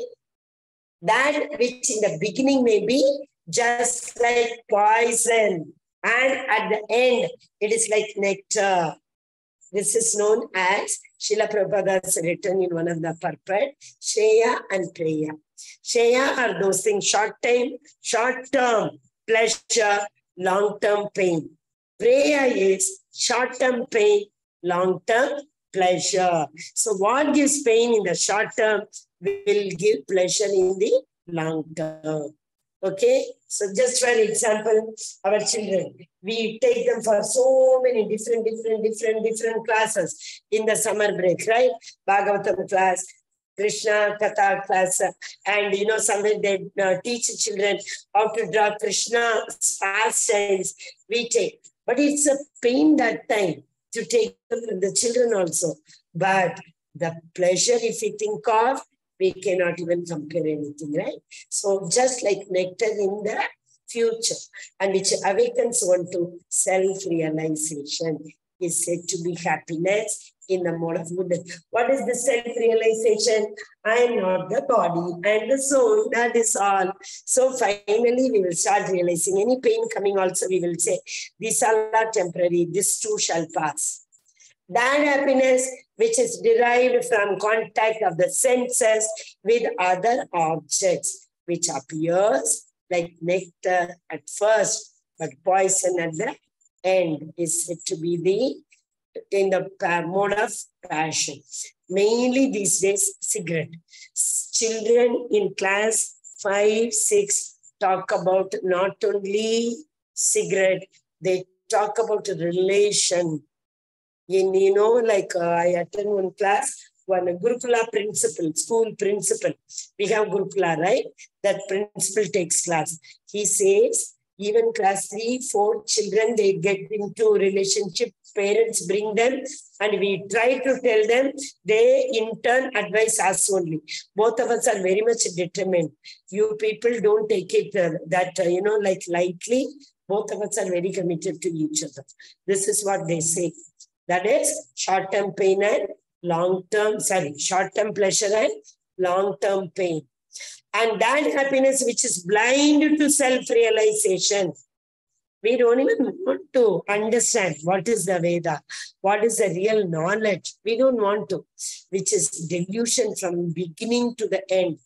That which in the beginning may be just like poison. And at the end, it is like nectar. This is known as Srila Prabhupada's written in one of the purport, Shreya and Preya. Shreya are those things short time, short term pleasure, long term pain. Preya is short term pain, long term pleasure. So, what gives pain in the short term will give pleasure in the long term. Okay, so just for example, our children, we take them for so many different, different, different, different classes in the summer break, right? Bhagavatam class, Krishna Katha class, and you know, somewhere they uh, teach children how to draw Krishna pastimes. We take, but it's a pain that time to take the children also. But the pleasure, if we think of, we cannot even compare anything, right? So just like nectar in the future, and which awakens one to self-realization is said to be happiness in the mode of goodness. What is the self-realization? I am not the body and the soul. That is all. So finally, we will start realizing any pain coming also, we will say, these are not temporary, this too shall pass. That happiness which is derived from contact of the senses with other objects, which appears like nectar at first, but poison at the end is said to be the in the mode of passion. Mainly these days, cigarette. Children in class 5, 6, talk about not only cigarette, they talk about relation. In, you know, like uh, I attend one class, one Gurukula principal, school principal. We have Gurukula, right? That principal takes class. He says, even class three, four children, they get into relationship, parents bring them, and we try to tell them, they in turn advise us only. Both of us are very much determined. You people don't take it uh, that, uh, you know, like lightly. Both of us are very committed to each other. This is what they say. That is short-term pain and long-term, sorry, short-term pleasure and long-term pain. And that happiness which is blind to self-realization. We don't even want to understand what is the Veda, what is the real knowledge. We don't want to, which is delusion from beginning to the end.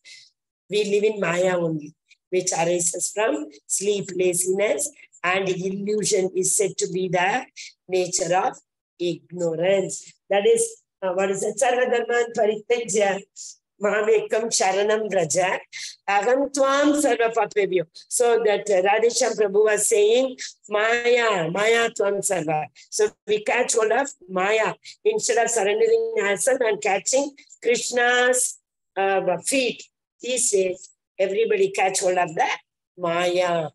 We live in Maya only, which arises from sleep, laziness, and illusion is said to be the nature of ignorance. That is, uh, what is it? Sarvadharman Parityajya Mamekam Sharanam Braja Agam Tvam Sarva Papebhyo. So that uh, Radhesham Prabhu was saying, Maya, Maya Tvam Sarva. So we catch hold of Maya instead of surrendering ourselves and catching Krishna's uh, feet. He says, everybody catch hold of that Maya.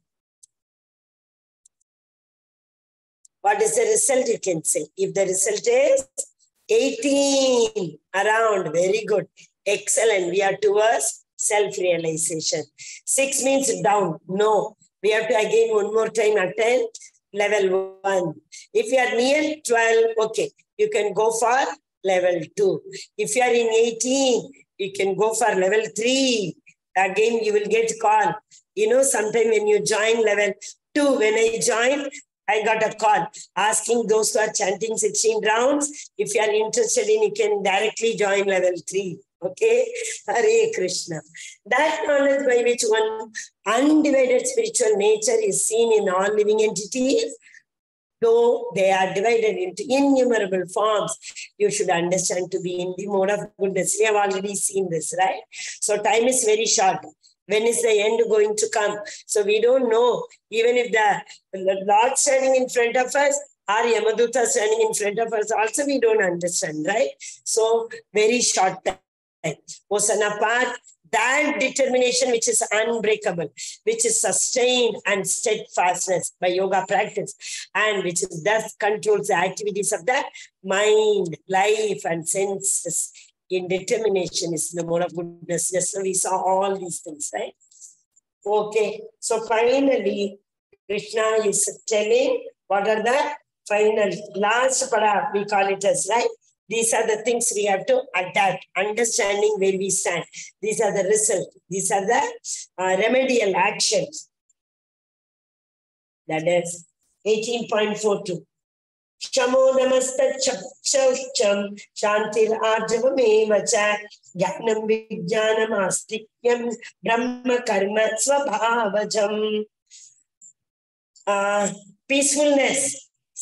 What is the result you can say? If the result is 18 around, very good. Excellent. We are towards self-realization. Six means down. No. We have to again one more time attend level one. If you are near 12, okay, you can go for level two. If you are in 18, you can go for level three. Again, you will get call. You know, sometime when you join level two, when I joined, I got a call asking those who are chanting 16 rounds. If you are interested in, you can directly join level three. Okay, Hare Krishna. That knowledge by which one undivided spiritual nature is seen in all living entities, though they are divided into innumerable forms, you should understand to be in the mode of goodness. We have already seen this, right? So time is very short. When is the end going to come? So we don't know. Even if the, Lord standing in front of us, or Yamaduta standing in front of us, also we don't understand, right? So very short time was an apart that determination which is unbreakable, which is sustained and steadfastness by yoga practice, and which thus controls the activities of the mind, life, and senses in determination is the mode of goodness. Yes, so we saw all these things, right? Okay, so finally, Krishna is telling what are the final last para we call it as right these are the things we have to adapt, understanding where we stand. These are the results. These are the uh, remedial actions. That is 18.42. Shamo namastacham shantil arjavamev cha jnanam vijnanam astikyam brahma karma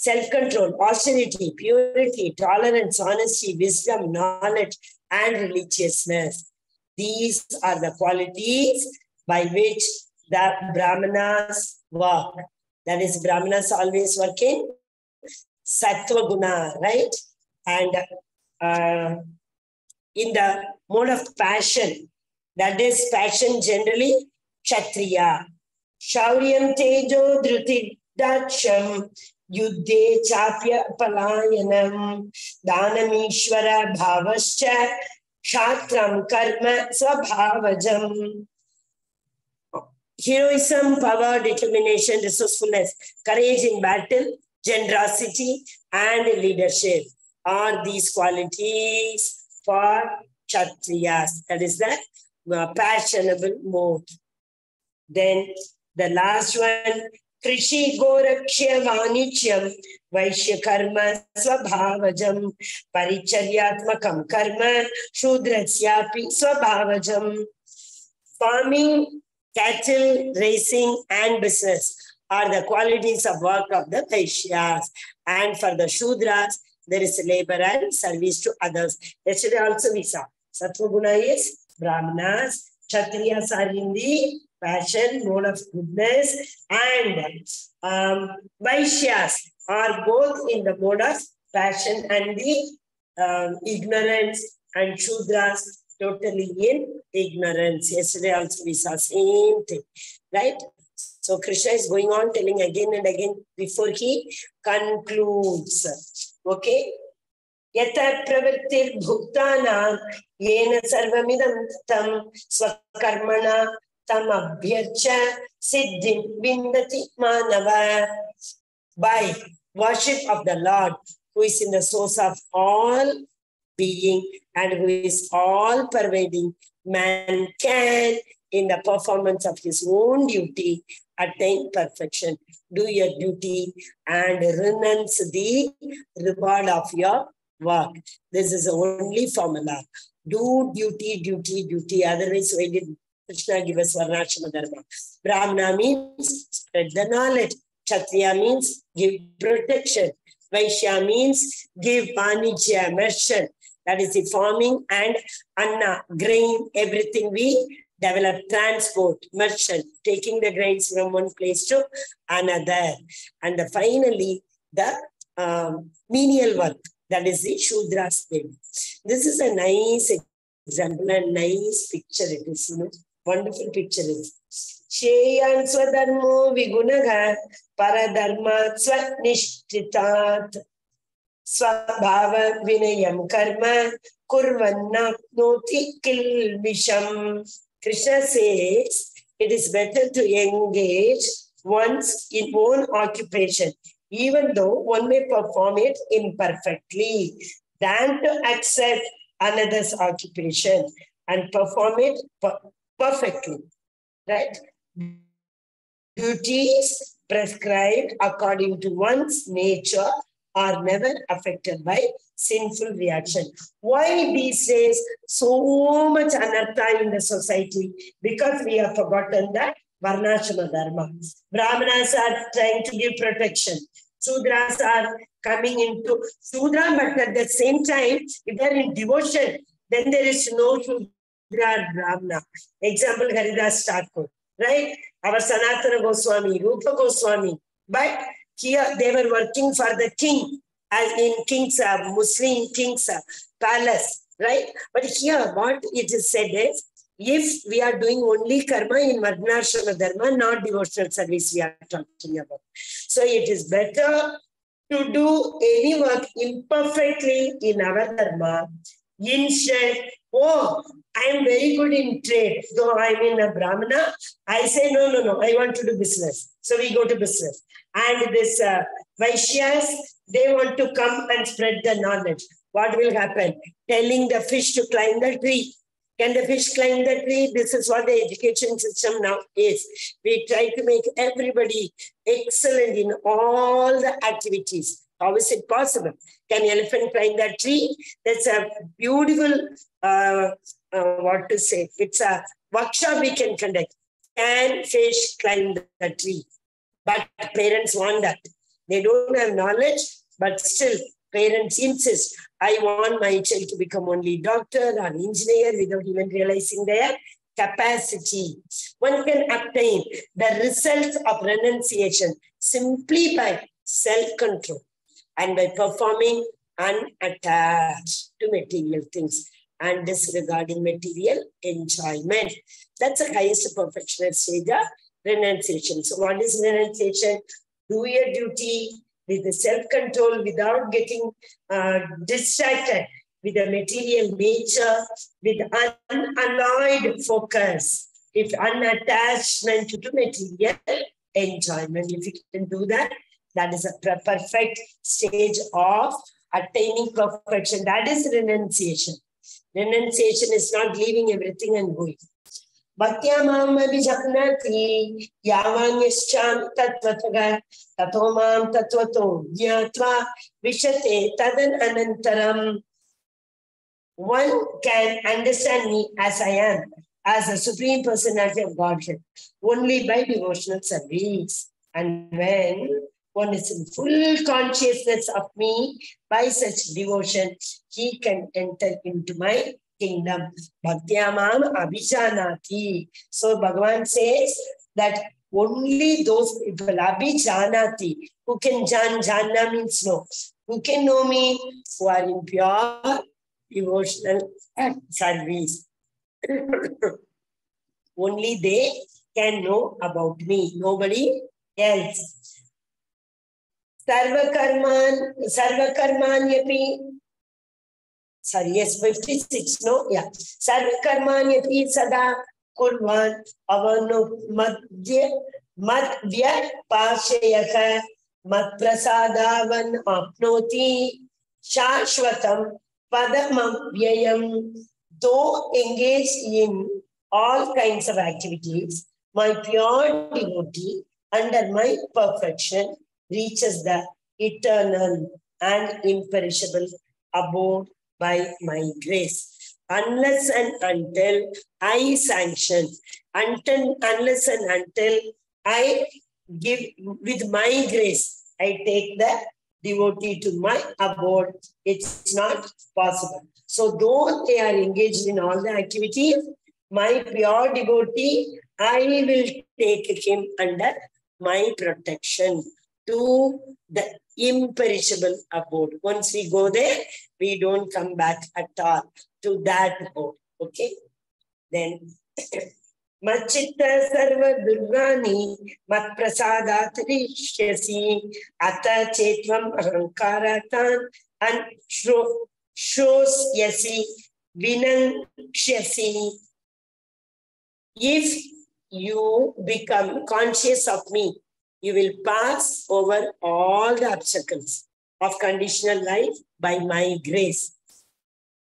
peacefulness self-control, austerity, purity, tolerance, honesty, wisdom, knowledge, and religiousness. These are the qualities by which the Brahmanas work. That is, Brahmanas always working Sattva Guna, right? And uh, in the mode of passion, that is passion generally, Kshatriya. Shauryam Tejo Dhruti Daksham युद्धे चाप्य पलायनम दानमीश्वर भावश्च क्षात्रम कर्म स्वभावजम heroism power determination resourcefulness courage in battle generosity and leadership are these qualities for kshatriyas that is the uh, passionable mode then the last one कृषि गोरक्ष्य वाणिज्यम वैश्य कर्म स्वभावजम परिचर्यात्मक कर्म शूद्र स्वभावजम farming cattle raising and business are the qualities of work of the and for the Shudras there is labour and service to others also we सत्व गुण is Kshatriya सारिंदी passion, mode of goodness, and um, Vaishyas are both in the mode of passion and the um, ignorance, and Shudras totally in ignorance. Yesterday also we saw same thing, right? So Krishna is going on telling again and again before he concludes. Okay? यत प्रवृत्तिर्भुक्तानां येन सर्वमिदं तं स्वकर्मणा tamavyach siddhim vindati manava. By worship of the Lord, who is in the source of all being and who is all pervading, man can, in the performance of his own duty, attain perfection. Do your duty and renounce the reward of your work. This is the only formula. Do duty, duty, duty. Otherwise, we did Krishna give us Varnashrama Dharma? Brahmana means spread the knowledge. Kshatriya means give protection. Vaishya means give Panijya, merchant. That is the farming and Anna, grain, everything we develop transport, merchant, taking the grains from one place to another. And the, finally, the um, menial work, that is the Shudra's baby. This is a nice example a nice picture it is, you know, wonderful picture is. Sheyan swadharmo vigunaga paradharma swanishtitat swabhava vinayam karma kurvannapnoti kilvisham. Krishna says it is better to engage one's in own occupation even though one may perform it imperfectly, than to accept another's occupation and perform it perfectly. Right? Duties prescribed according to one's nature are never affected by sinful reaction. Why these days so much anartha in the society? Because we have forgotten that Varnashrama Dharma. Brahmanas are trying to give protection. Sudras are coming into Sudra, but at the same time, if they're in devotion, then there is no Brahmana. Example, Haridas Thakur, right? Our Sanatana Goswami, Rupa Goswami. But here they were working for the king, as in king's, uh, Muslim king's uh, palace, right? But here what it is said is, if we are doing only karma in Varnashrama Dharma, not devotional service we are talking about. So it is better to do any work imperfectly in our Dharma. Instead, oh, I am very good in trade, though I am in a Brahmana. I say, no, no, no, I want to do business. So we go to business. And this uh, Vaishyas, they want to come and spread the knowledge. What will happen? Telling the fish to climb the tree can the fish climb the tree? This is what the education system now is. We try to make everybody excellent in all the activities. How is it possible? Can elephant climb that tree? That's a beautiful, uh, uh, what to say, it's a workshop we can conduct. Can fish climb the tree? But parents want that. They don't have knowledge, but still parents insist, I want my child to become only doctor or engineer without even realizing their capacity. One can obtain the results of renunciation simply by self-control and by performing unattached to material things and disregarding material enjoyment. That's the highest perfectionist stage of renunciation. So what is renunciation? Do your duty with the self-control without getting uh, distracted with the material nature, with unalloyed focus, if unattachment to material enjoyment. If you can do that, that is a perfect stage of attaining perfection. That is renunciation. Renunciation is not leaving everything and going. भक्त्या माम विजानाति यावान्यश्चामि तत्त्वतः ततो मां तत्त्वतो ज्ञात्वा विशते तदनन्तरम् one can understand me as I am, as a supreme personality of Godhead, only by devotional service. And when one is in full consciousness of me by such devotion, he can enter into my kingdom. Bhaktyamam abhijanati. So Bhagavan says that only those people, abhijanati, who can jan, jana means know, who can know me, who are in pure devotional service. only they can know about me, nobody else. Sarvakarman, Sarvakarmanyapi sorry, yes, 56, no? Yeah. Sarvakarmanyapi sada kurvan avanu madhya madhya pashayaka madprasadavan apnoti shashvatam padamam vyayam though engaged in all kinds of activities, my pure devotee under my perfection reaches the eternal and imperishable abode by my grace. Unless and until I sanction, until unless and until I give with my grace, I take the devotee to my abode, it's not possible. So though they are engaged in all the activities, my pure devotee, I will take him under my protection to the imperishable abode. Once we go there, we don't come back at all to that abode. Okay? Then sarva durgani mat prasadatrishyasi ata chetvam ahankaratan and shows yasi vinankshasi if you become conscious of me, you will pass over all the obstacles of conditional life by my grace.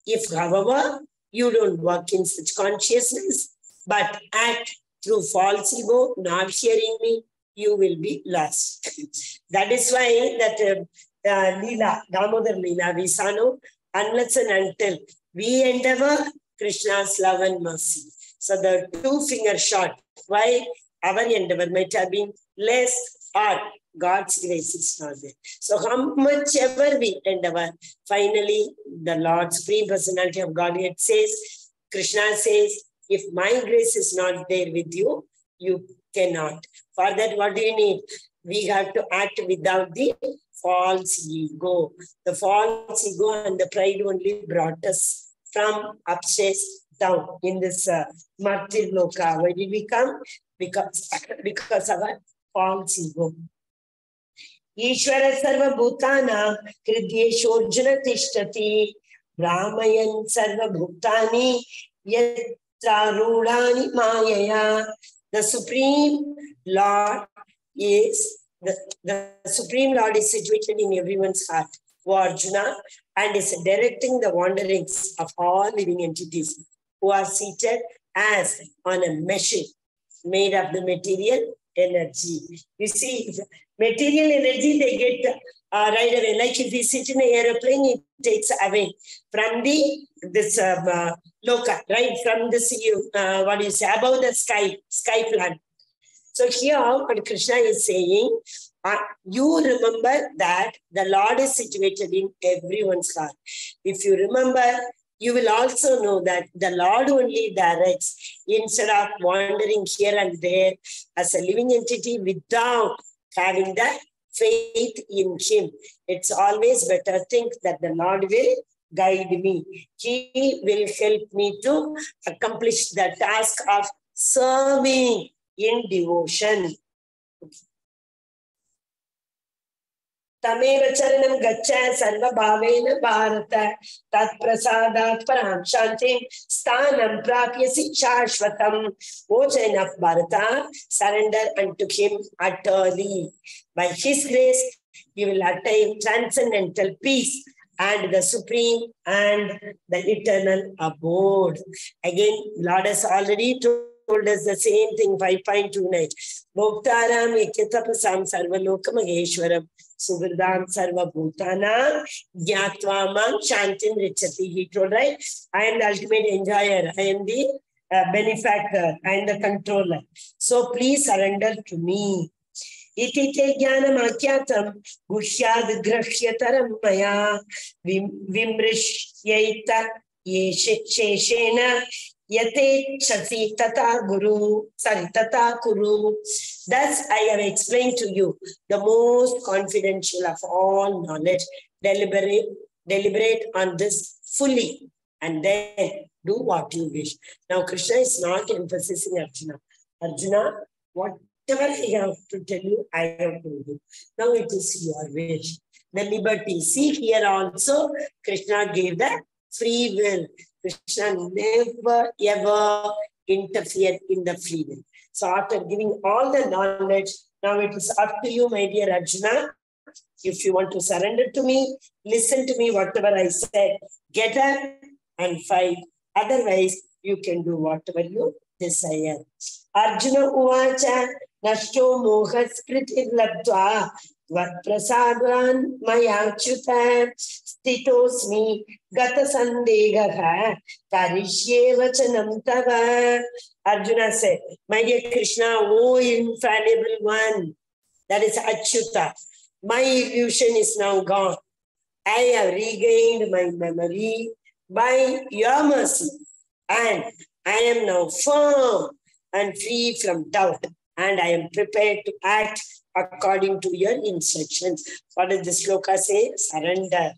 If, however, you don't work in such consciousness, but act through false ego, not hearing me, you will be lost. that is why that uh, uh, Leela, Damodar Leela, we saw no, unless and until we endeavor Krishna's love and mercy. So the two finger shot, why our endeavor might have been less or God's grace is not there. So how much ever we endeavor, finally the Lord, Supreme Personality of Godhead says, Krishna says, if my grace is not there with you, you cannot. For that, what do you need? We have to act without the false ego. The false ego and the pride only brought us from upstairs down in this uh, Martir Loka. Why did we come? Because, because of our false ego. ईश्वर सर्वभूतानां हृदयेषोर्जुन तिष्ठति भ्रामयन् सर्वभूतानि यत्रारूढानि मायया The Supreme Lord is the, the Supreme Lord is situated in everyone's heart, O Arjuna, and is directing the wanderings of all living entities who are seated as on a machine made of the material energy. You see, material energy they get uh, right away. Like if you sit in an aeroplane, it takes away from the this um, uh, loka, right? From this you uh, what you say above the sky, sky plan. So here, Krishna is saying, uh, you remember that the Lord is situated in everyone's heart. If you remember, you will also know that the Lord only directs instead of wandering here and there as a living entity without having the faith in Him. It's always better think that the Lord will guide me. He will help me to accomplish the task of serving in devotion. तमेव चरणं गच्छ सर्वभावेन भारत तत्प्रसादात् परां शान्तिं स्थानं प्राप्यसि शाश्वतम् O chain of Bharata, surrender unto him utterly. By his grace, you will attain transcendental peace and the supreme and the eternal abode. Again, Lord has already told us the same thing, 5.29. Moktaram ikyatapasam sarvalokam maheshwaram Sarva Bhutana Gyatva Shantin Richati. He told, right? I am the ultimate enjoyer. I am the uh, benefactor. I am the controller. So please surrender to me. इति ते ज्ञानमाख्यातं गुह्याद् गृह्यतरं मया विमृश्यैत शेषेण Yate tata guru, sorry, tata kuru. Thus, I have explained to you the most confidential of all knowledge. Deliberate, deliberate on this fully and then do what you wish. Now, Krishna is not emphasizing Arjuna. Arjuna, whatever I have to tell you, I have to you. Now it is your wish. The liberty. See here also, Krishna gave the free will. Krishna never ever interfered in the free will. So after giving all the knowledge, now it is up to you, my dear Arjuna. If you want to surrender to me, listen to me, whatever I said, get up and fight. Otherwise, you can do whatever you desire. Arjuna uvacha nashto mohaskritirlabdva त्वत्प्रसादान् मयाच्युत स्थितोऽस्मि गतसन्देहः करिष्ये वचनं तव Arjuna said, My dear Krishna, O infallible one, that is Achyuta, my illusion is now gone. I have regained my memory by your mercy, and I am now firm and free from doubt, and I am prepared to act according to your instructions. What does the sloka say? Surrender.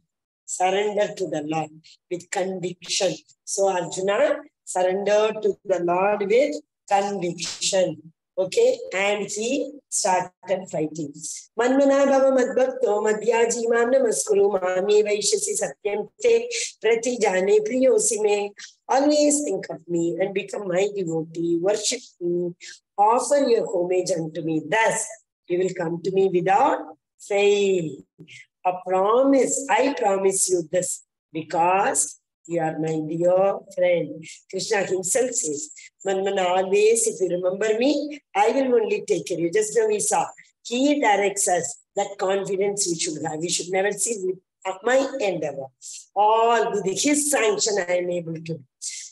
Surrender to the Lord with conviction. So Arjuna surrender to the Lord with conviction. Okay, and he started fighting. Manmana bhava madbhakto madhyaji mam namaskuru mami vaishasi satyam te prati jane priyosi. Always think of me and become my devotee. Worship me. Offer your homage unto me. Thus, you will come to me without fail. A promise. I promise you this because you are my dear friend. Krishna himself says, Manmana, always, if you remember me, I will only take care of you. Just now we saw, he directs us that confidence we should have. We should never see with my endeavor. All with his sanction, I am able to.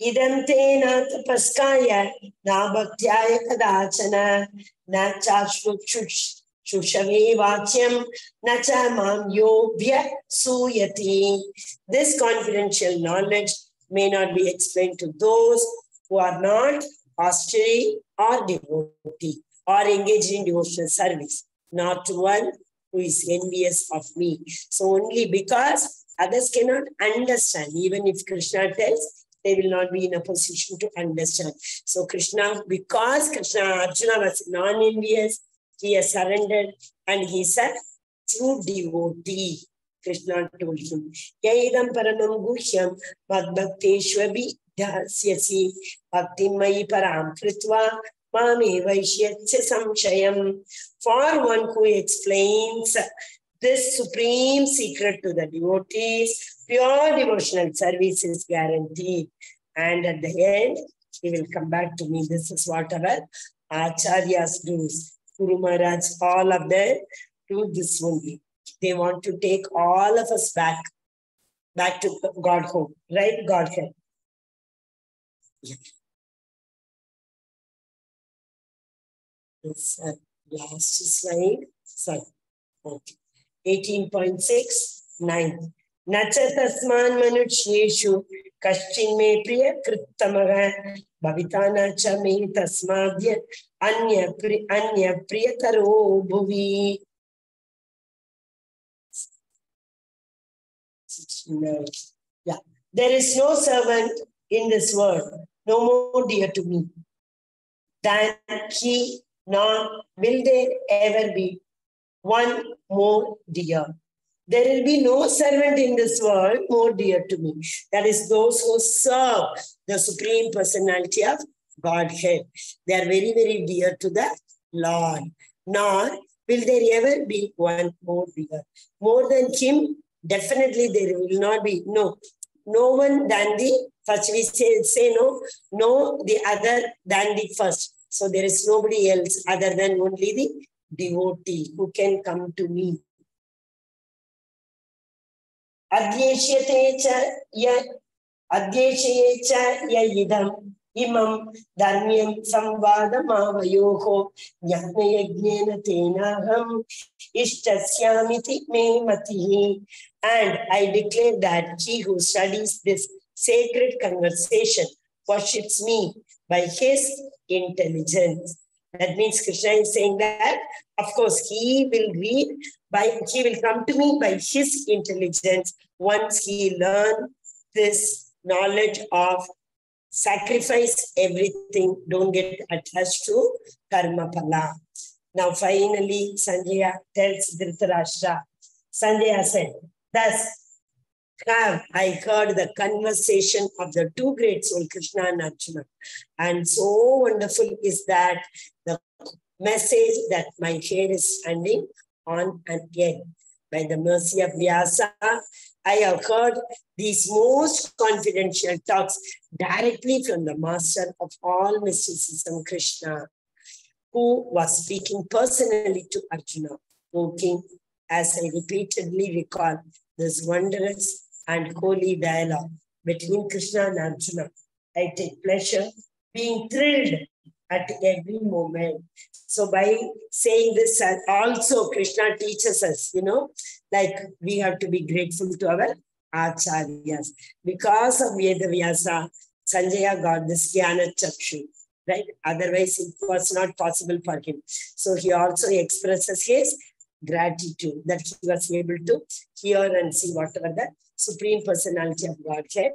इदं ते न तपस्काय न भक्त्याय कदाचन न चाश्रुक्षुषवे वाच्यं न च मां योभ्य सूयति This confidential knowledge may not be explained to those who are not austerity or devotee or engaged in devotional service, not to one who is envious of me. So only because others cannot understand, even if Krishna tells, they will not be in a position to understand. So Krishna, because Krishna Arjuna was non-envious, he has surrendered and he said, true devotee. Krishna told him, Yaidam paramam guhyam madbhakteshwabi dhasyasi bhaktimayi param kritva mame vaishyatya samshayam. For one who explains this supreme secret to the devotees, pure devotional service is guaranteed. And at the end, he will come back to me. This is what our acharyas do. Guru Maharaj, all of them do this only. They want to take all of us back, back to God home, right? Godhead. Yeah. This uh, last slide. Sorry. Okay. 18.6, 9. न च तस्मान् मनुष्येषु कश्चिन्मे प्रियकृत्तमः भविता न च मे तस्माद्य अन्य pre अन्य प्रियतरो भुवि Yeah, there is no servant in this world, no more dear to me than he, nor will there ever be one more dear. There will be no servant in this world more dear to me. That is those who serve the Supreme Personality of Godhead. They are very, very dear to the Lord. Nor will there ever be one more dear. More than him, definitely there will not be. No, no one than the first. We say, say no, no the other than the first. So there is nobody else other than only the devotee who can come to me. Adhyeshyate cha ya adhyeshaye cha ya idam imam dharmyam samvadam avayoho jnana yajnana tenaham ishtasyamiti me matihi. And I declare that he who studies this sacred conversation worships me by his intelligence. That means Krishna is saying that, of course, he will read by, he will come to me by his intelligence once he learn this knowledge of sacrifice everything, don't get attached to karma pala. Now, finally, Sanjaya tells Dhritarashtra, Sanjaya said, Thus have I heard the conversation of the two great souls, Krishna and Arjuna. And so wonderful is that the message that my head is standing on and yet. By the mercy of Vyasa, I have heard these most confidential talks directly from the master of all mysticism, Krishna, who was speaking personally to Arjuna, quoting, as I repeatedly recall, this wondrous and holy dialogue between Krishna and Arjuna. I take pleasure being thrilled at every moment. So by saying this, also Krishna teaches us, you know, like we have to be grateful to our acharyas. Because of Veda Vyasa, Sanjaya got this Jnana Chakshu, right? Otherwise, it was not possible for him. So he also expresses his gratitude that he was able to hear and see whatever the Supreme Personality of Godhead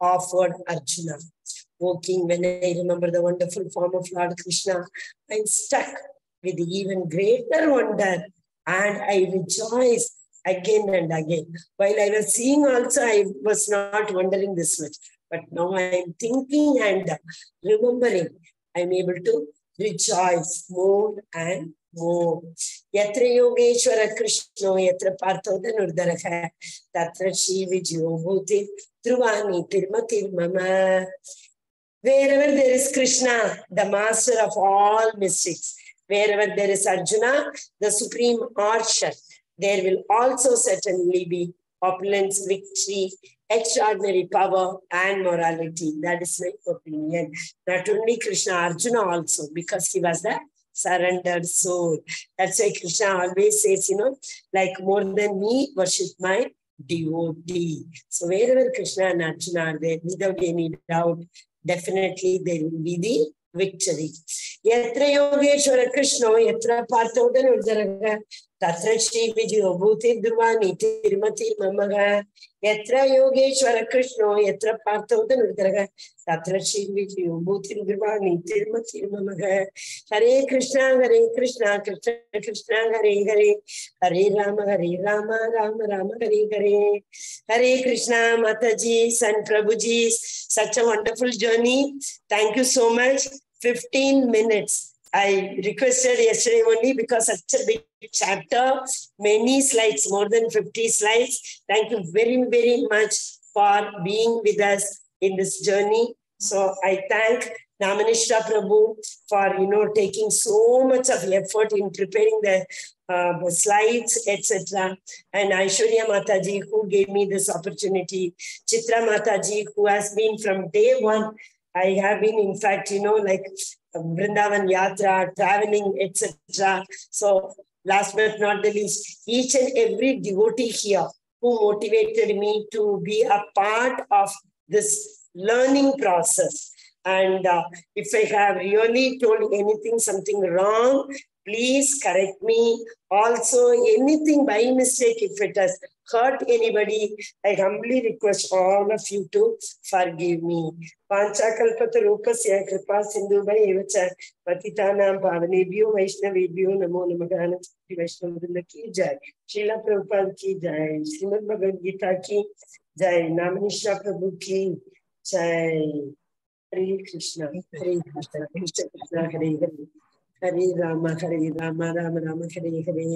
offered Arjuna. Walking, when I remember the wonderful form of Lord Krishna, I'm stuck with even greater wonder and I rejoice again and again. While I was seeing also, I was not wondering this much. But now I'm thinking and remembering, I'm able to rejoice more and more. यत्र योगेश्वर कृष्णो यत्र पार्थो धनुर्धरः तत्र श्रीविजयो भूति ध्रुवानी तिर्मतिर्मम Wherever there is Krishna, the master of all mystics, wherever there is Arjuna, the supreme archer, there will also certainly be opulence, victory, extraordinary power, and morality. That is my opinion. Not only Krishna, Arjuna also, because he was the surrendered soul. That's why Krishna always says, you know, like more than me, worship my devotee. So wherever Krishna and Arjuna are there, without any doubt, definitely there will be the victory. Yatra Yogeshwara Krishna, Yatra Parthodan ஒரு Tatra Shri Vijayo Bhuti Dhruva Tirmati Mamaga, Yatra Yogeshwara Krishna, Yatra Parthodan Ujjaraga, Tatra Shri Vijayo Bhuti Dhruva Tirmati Mamaga, Hare Krishna, Hare Krishna, Krishna Krishna, Hare Hare, Hare Rama, Hare Rama, Rama Rama, Hare Hare, Hare Krishna, Mataji, San Prabhuji, such a wonderful journey. Thank you so much. 15 minutes. I requested yesterday only because such a big chapter, many slides, more than 50 slides. Thank you very, very much for being with us in this journey. So I thank Namanishra Prabhu for, you know, taking so much of effort in preparing the, uh, the slides, etc. And Aishwarya Mataji, who gave me this opportunity. Chitra Mataji, who has been from day one I have been, in fact, you know, like Vrindavan Yatra, traveling, etc. So, last but not the least, each and every devotee here who motivated me to be a part of this learning process. And uh, if I have really told anything, something wrong, please correct me. Also, anything by mistake, if it has hurt anybody, I humbly request all of you to forgive me. Panchakalpatarupasya kripa sindhubai evacha patitanam pavanebhyo vaishnavebhyo namo namaga Vaishnavadilla ki jai. Srila Prabhupada ki jai. Srimad Bhagavad Gita ki jai. Namanishra Prabhu ki jai. Hare Krishna, Hare Krishna, Krishna Krishna, Hare Hare. Hare Rama, Hare Rama, Rama Rama, Hare Hare.